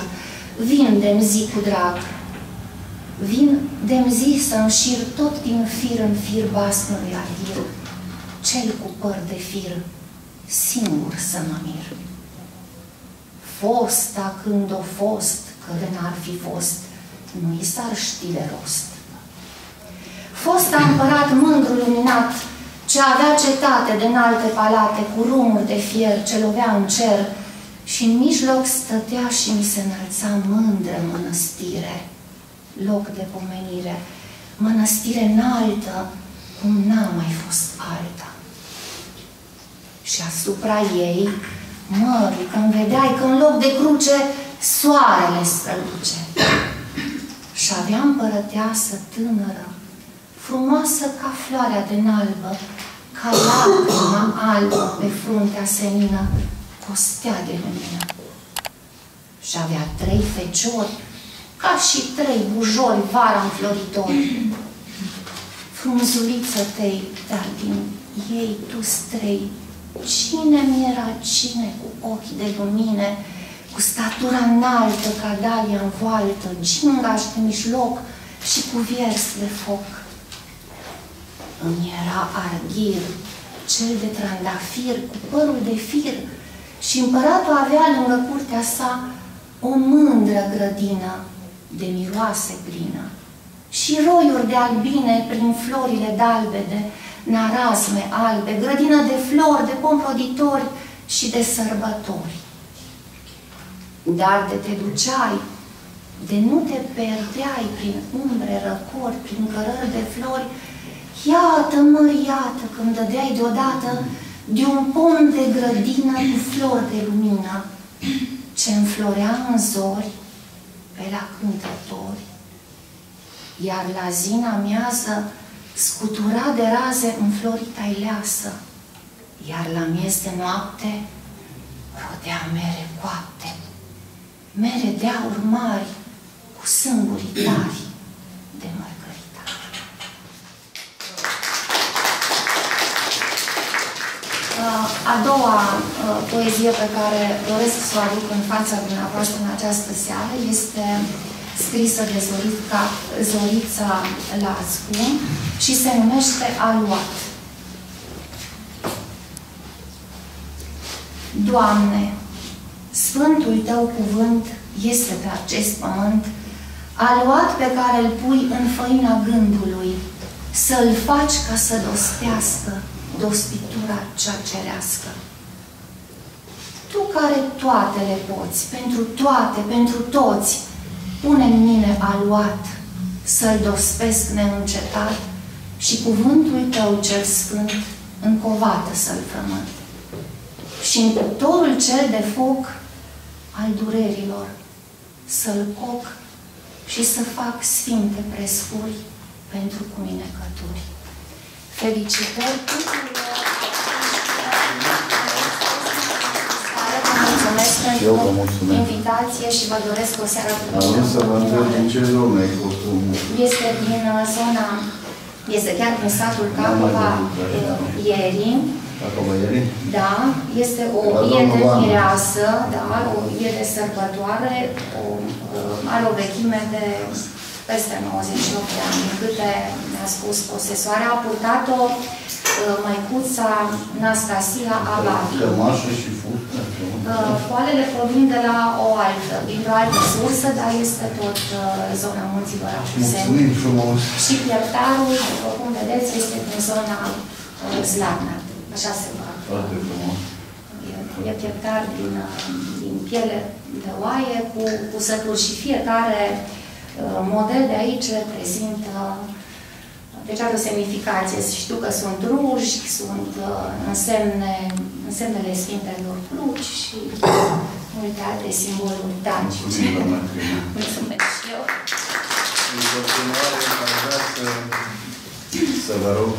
vin de zi cu drag. Vin de zi să șir tot din fir în fir basmului Arghir, cel cu păr de fir, singur să mă mir. Fosta când o fost, că de n-ar fi fost, nu i s-ar ști de rost. Fosta împărat mândru luminat, ce avea cetate de înalte palate, cu rumuri de fier ce lovea în cer, și în mijloc stătea și mi se înălța mândră mănăstire, loc de pomenire, mănăstire înaltă, cum n-a mai fost alta. Și asupra ei, mării, când vedeai că în loc de cruce, soarele străluce. Și avea împărăteasă tânără, frumoasă ca floarea de nalbă, ca lacrima albă pe fruntea senină, cu stea de lumină. Și avea trei feciori, ca și trei bujori vara înfloritori. Frunzuliță tei, dar din ei tu strei, cine mi era cine cu ochi de lumine, cu statura înaltă ca dalia în voaltă, gingaș de mijloc și cu viers de foc. Îmi era arghir, cel de trandafir, cu părul de fir, și împăratul avea lângă curtea sa o mândră grădină de miroase plină și roiuri de albine prin florile dalbede, narazme albe, grădină de flori, de pomploditori și de sărbători. Dar de te duceai, de nu te perdeai prin umbre răcori, prin cărări de flori, iată, mări, iată, când dădeai deodată de un pom de grădină cu flori de lumină, ce înflorea în zori pe la cântători. Iar la zina miază scutura de raze înflorita ileasă, iar la miez de noapte rodea mere coapte, mere de aur mari cu sânguri tari de mărgărita. A doua poezie pe care doresc să o aduc în fața dumneavoastră în această seară este scrisă de Zorica, Zorița Lascu și se numește Aluat. Doamne, Sfântul Tău cuvânt este pe acest pământ, aluat pe care îl pui în făina gândului, să-l faci ca să dostească dospitura cea cerească. Tu care toate le poți, pentru toate, pentru toți, pune în mine aluat, să-l dospesc neîncetat și cuvântul tău cel sfânt încovată să-l frământ. Și în cuptorul cel de foc al durerilor să-l coc și să fac sfinte prescuri pentru cuminecături. Felicitări tuturor! Mulțumesc
Și eu vă
pentru
mulțumesc.
invitație și vă doresc o seară
Am vrut să vă întreb din ce zonă e costumul.
Este din uh, zona, este chiar din satul Capova uh, ieri,
Acolo ieri?
da, este o
La
ie de
domnul Vanu.
mireasă, da, o ie de sărbătoare, o, uh, are o vechime de peste 98 de ani, din câte mi-a spus posesoarea, a purtat-o uh, măicuța Nastasia Abadiu.
Cămașă și fustă.
Uh, Poalele provin de la o altă, dintr-o altă sursă, dar este tot uh, zona munților Apuseni.
Mulțumim frumos.
Și pieptarul, după cum vedeți, este din zona uh, Slavna. Așa se va.
Foarte frumos.
E- E pieptar din, uh, din piele de oaie cu, cu sături și fiecare uh, model de aici reprezintă deci are o semnificație. Știu că sunt ruși, sunt uh, însemne, însemnele Sfintelor Pluci și multe alte simboluri dancice.
Mulțumim, doamna Crina.
Mulțumesc și eu.
În continuare, aș vrea să, să vă rog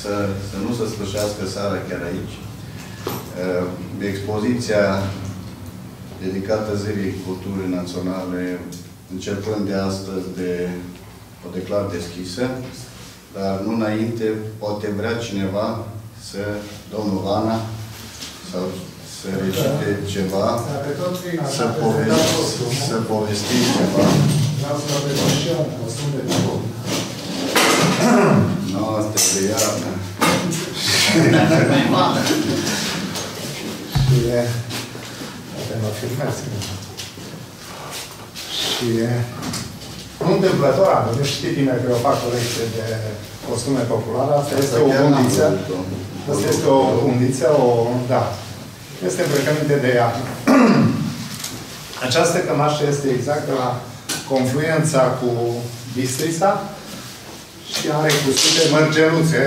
să, să nu se sfârșească seara chiar aici. Uh, Expoziția dedicată Zilei Culturii Naționale, începând de astăzi, de, o declar deschisă, dar nu înainte, poate vrea cineva să, domnul Vana, sau să recite ceva,
Dacă tot vin așa,
să,
prezenta
povesti,
costumul,
să povestim ceva.
vreau să vă prezint și eu un costum de tricou.
Noastră de iarnă. *laughs*
Și e... Poate mă filmează. Și e... Nu întâmplător am venit, știi bine că eu fac colecție de costume populare. Asta este o
chiar n-am
bundiță.
văzut-o.
Asta este o bundiță, o... Da. Este îmbrăcăminte de ea. *clears throat* Această cămașă este exact la confluența cu Bistrița și are cusute mărgeluțe,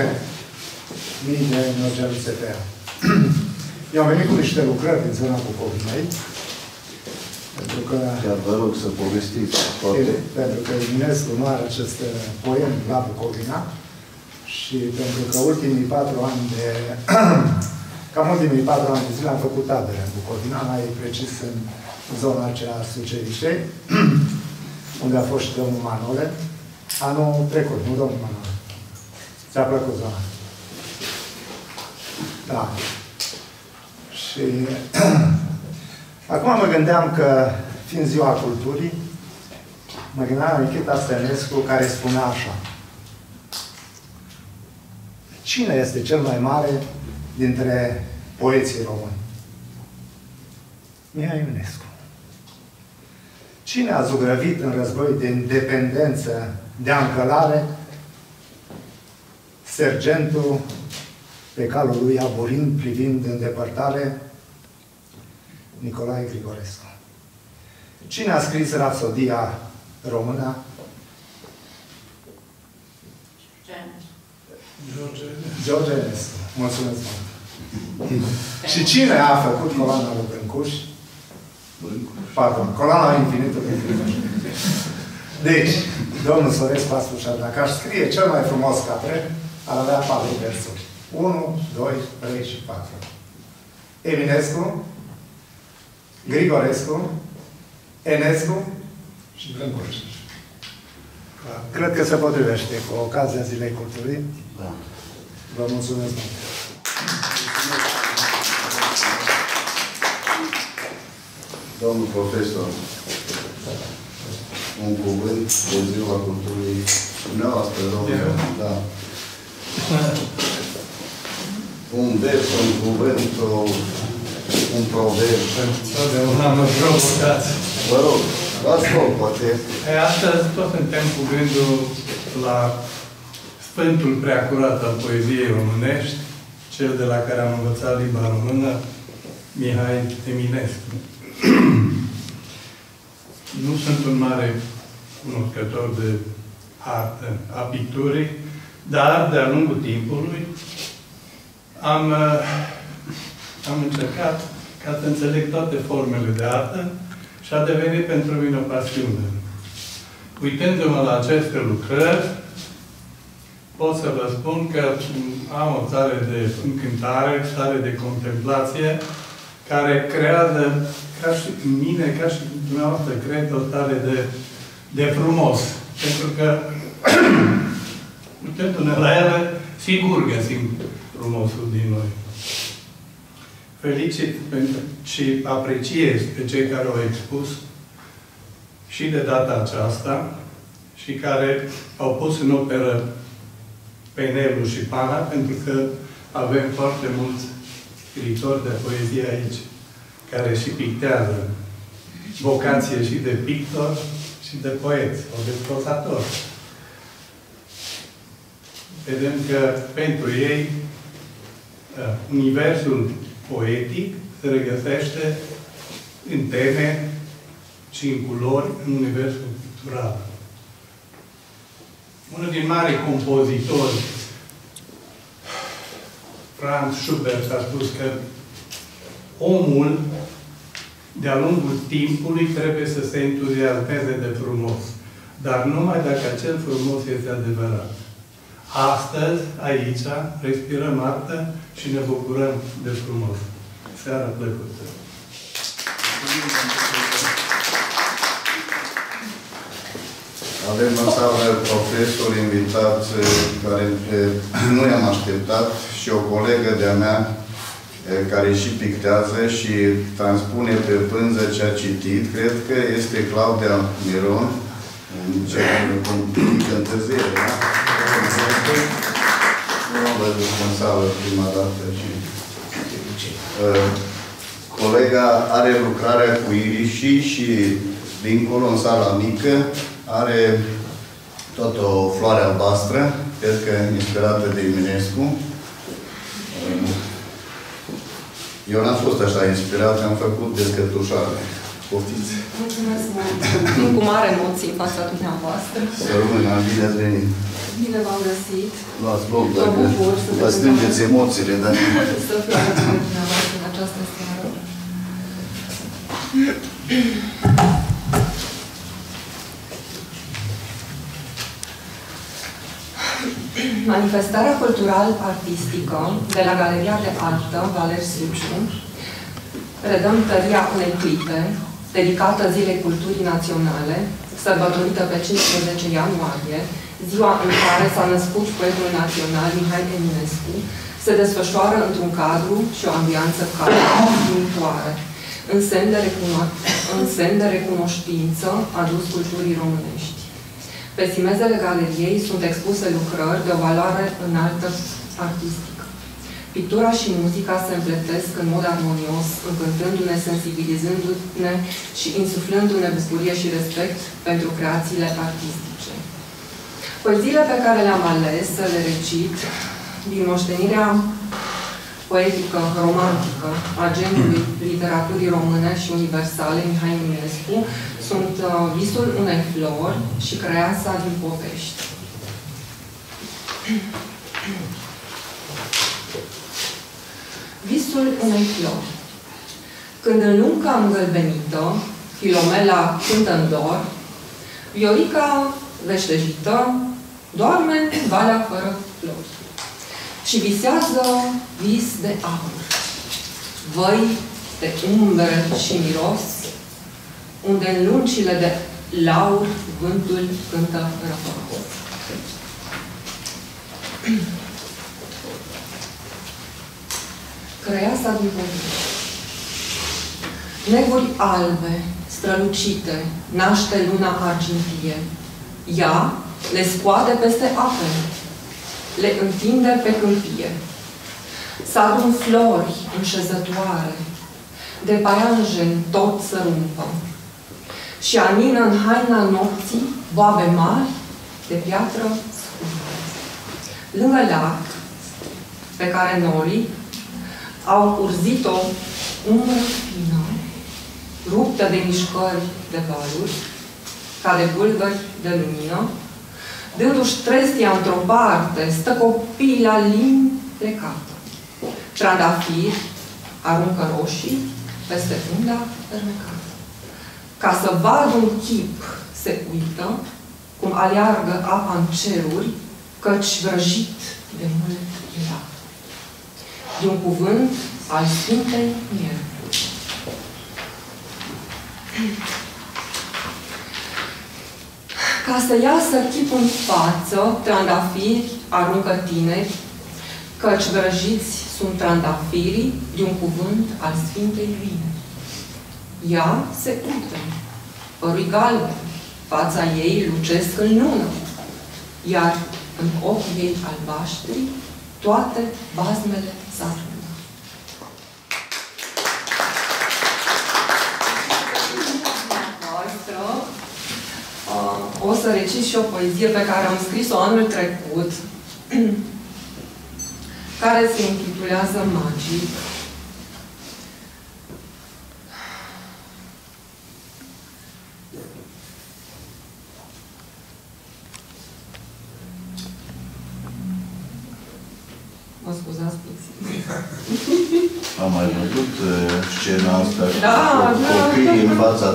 mii de mărgeluțe pe ea. Eu am venit cu niște lucrări din zona Bucovinei, pentru că,
Chiar vă rog să povestiți toate.
pentru că Eminescu nu are acest uh, poem la Bucovina și pentru că ultimii patru ani de *clears throat* cam ultimii patru ani de zile am făcut tabere în Bucovina, mai precis în zona aceea a Sucerișei, *clears throat* unde a fost și domnul Manole. Anul trecut, nu domnul Manole. Ți-a plăcut zona? Da. Și *clears throat* acum mă gândeam că, fiind ziua culturii, mă gândeam la Nikita Stănescu care spunea așa. Cine este cel mai mare dintre poeții români? Mihai Ionescu. Cine a zugrăvit în război de independență, de încălare, sergentul pe calul lui aburind, privind în depărtare, Nicolae Grigorescu. Cine a scris Rapsodia română? George Enescu. Mulțumesc mult. Și cine a făcut coloana lui Brâncuș? Pardon, coloana infinitului Brâncuș. Deci, domnul Sorescu a spus așa, dacă aș scrie cel mai frumos catre, ar avea patru versuri. 1, 2, 3 și 4. Eminescu, Grigorescu, Enescu și Brâncuș. Cred că se potrivește cu ocazia Zilei Culturii.
Da.
Vă mulțumesc mult.
Domnul profesor, un cuvânt de ziua culturii dumneavoastră, domnule, da. Un vers, un cuvânt, o, un proverb.
Totdeauna mă provocați.
Vă rog, luați loc, poate.
E, Astăzi tot suntem cu gândul la Sfântul Preacurat al poeziei românești, cel de la care am învățat limba română, Mihai Eminescu. *clears throat* nu sunt un mare cunoscător de artă, a picturii, dar de-a lungul timpului am, uh, am încercat ca să înțeleg toate formele de artă și a devenit pentru mine o pasiune. Uitându-mă la aceste lucrări, pot să vă spun că am o stare de încântare, stare de contemplație, care creează, ca și mine, ca și dumneavoastră, cred, o stare de, de frumos. Pentru că, *clears throat* uitându-ne la ele, sigur găsim frumosul din noi. Felicit pentru, și apreciez pe cei care au expus și de data aceasta și care au pus în operă Penelul și Pana, pentru că avem foarte mulți scriitori de poezie aici, care și pictează vocație și de pictor și de poet, sau de prosator. Vedem că pentru ei uh, universul poetic se regăsește în teme și în culori în universul cultural. Unul din mari compozitori, Franz Schubert, a spus că omul, de-a lungul timpului, trebuie să se entuziasmeze de frumos. Dar numai dacă acel frumos este adevărat. Astăzi, aici, respirăm artă și ne bucurăm de frumos. Seara plăcută!
Avem în sală profesori invitați care *clears throat* nu i-am așteptat și o colegă de-a mea care și pictează și transpune pe pânză ce a citit. Cred că este Claudia Miron, în ce cu întârziere, da? Nu am văzut în sală prima dată și... Colega are lucrarea cu irișii și dincolo, în sala mică, are tot o floare albastră, cred că inspirată de Eminescu. Eu n-am fost așa inspirat, am făcut descătușare. Poftiți!
Mulțumesc mult! Vin cu mare emoții în fața dumneavoastră.
Să rămână, bine ați venit!
Bine v-am găsit!
Luați loc, dacă vă strângeți emoțiile, dar...
Să fiu alături de dumneavoastră în această seară. Manifestarea cultural-artistică de la Galeria de Artă Valer Suciu redăm tăria unei clipe dedicată Zilei Culturii Naționale, sărbătorită pe 15 ianuarie, ziua în care s-a născut poetul național Mihai Eminescu, se desfășoară într-un cadru și o ambianță calmitoare, în semn de, recuno- în semn de recunoștință adus culturii românești. Pe simezele galeriei sunt expuse lucrări de o valoare înaltă artistică. Pictura și muzica se împletesc în mod armonios, încântându-ne, sensibilizându-ne și insuflându-ne bucurie și respect pentru creațiile artistice. Poeziile pe care le-am ales să le recit din moștenirea poetică, romantică a genului literaturii române și universale Mihai Eminescu sunt uh, Visul unei flori și Creasa din povești. Visul unei flori. Când în lunca îngălbenită, Filomela cântă în dor, Viorica veștejită doarme în valea fără flori și visează vis de aur, văi de umbre și miros, unde în luncile de laur vântul cântă răpăros. Creiasa din povești. Neguri albe, strălucite, naște luna argintie. Ea le scoate peste ape, le întinde pe câmpie. Sar în flori înșezătoare, de paianjen tot sărumpă. Și anină în haina nopții boabe mari de piatră scumpă. Lângă lac, pe care norii au urzit-o umbră fină, ruptă de mișcări de valuri, ca de bulgări de lumină, dându-și trestia într-o parte, stă copii la limbi plecată. Trandafir aruncă roșii peste unda fermecată. Ca să vadă un chip, se uită, cum aleargă apa în ceruri, căci vrăjit de mult era. De un cuvânt al Sfintei Miercuri. Ca să iasă chipul în față, trandafiri aruncă tineri, căci vrăjiți sunt trandafirii de un cuvânt al Sfintei Vine. Ea se uită, părui galben, fața ei lucesc în lună, iar în ochii ei albaștri toate bazmele s-aruncă. o să recit și o poezie pe care am scris-o anul trecut, *clears throat* care se intitulează Magic. Mă scuzați puțin.
Am mai văzut uh, scena asta
da,
cu
da,
copiii
da.
în fața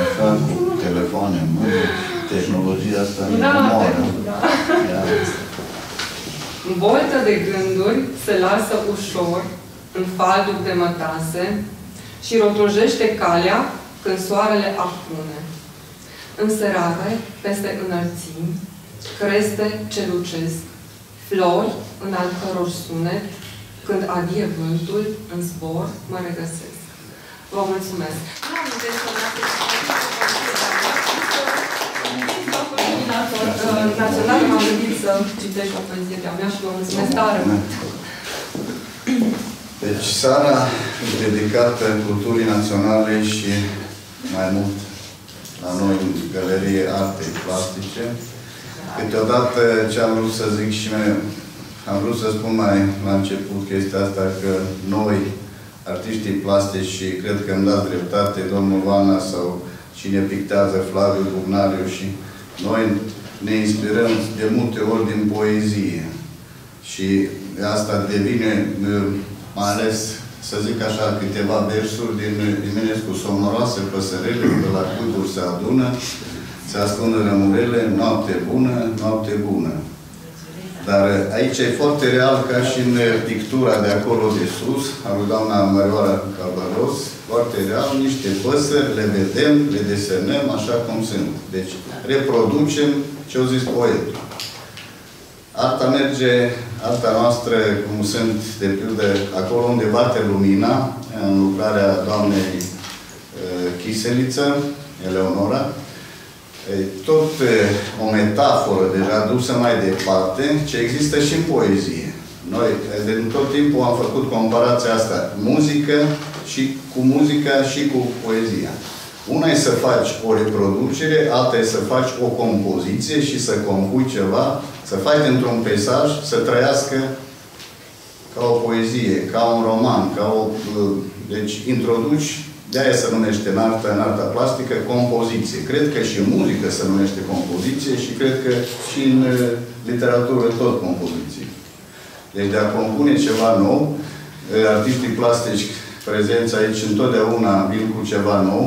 așa, cu telefoane în mână. Tehnologia asta nu
Da,
moare.
da.
Ea-
Boltă de gânduri se lasă ușor în faldul de mătase și rotunjește calea când soarele apune. În serare, peste înălțimi, creste ce lucesc, flori în al căror sunet, când adie vântul, în zbor, mă regăsesc. Vă mulțumesc! Nu am Național m-am gândit să citești o poezie de-a mea și vă mulțumesc tare mult!
Deci, seara dedicată culturii naționale și mai mult la noi în Galerie Artei Plastice. Câteodată ce am vrut să zic și mine, am vrut să spun mai la început chestia asta că noi, artiștii plastici și cred că îmi dați dreptate, domnul Vana sau cine pictează Flaviu Bugnariu și noi ne inspirăm de multe ori din poezie. Și asta devine, mai ales, să zic așa, câteva versuri din Eminescu Somnoroase, păsărele, pe la cuiburi se adună, se ascund rămurele, noapte bună, noapte bună. Dar aici e foarte real, ca și în pictura de acolo de sus, a lui doamna Mărioara Cabaros, foarte real, niște păsări, le vedem, le desenăm așa cum sunt. Deci, reproducem ce au zis poetul. Arta merge, arta noastră, cum sunt, de pildă, acolo unde bate lumina, în lucrarea doamnei uh, Chiseliță, Eleonora, e tot uh, o metaforă deja dusă mai departe, ce există și în poezie. Noi, de tot timpul am făcut comparația asta, muzică și cu muzica și cu poezia. Una e să faci o reproducere, alta e să faci o compoziție și să compui ceva, să faci într-un peisaj, să trăiască ca o poezie, ca un roman, ca o... Deci introduci, de-aia se numește în arta, în arta plastică, compoziție. Cred că și în muzică se numește compoziție și cred că și în uh, literatură tot compoziție. Deci de a compune ceva nou, uh, artiștii plastici prezenți aici întotdeauna vin cu ceva nou,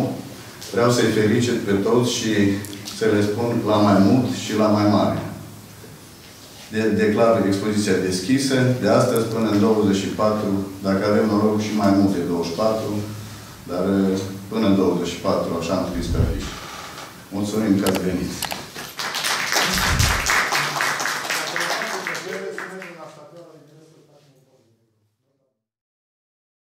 Vreau să-i felicit pe toți și să le spun la mai mult și la mai mare. De declar expoziția deschisă, de astăzi până în 24, dacă avem noroc și mai mult de 24, dar până în 24, așa am scris pe aici. Mulțumim că ați venit!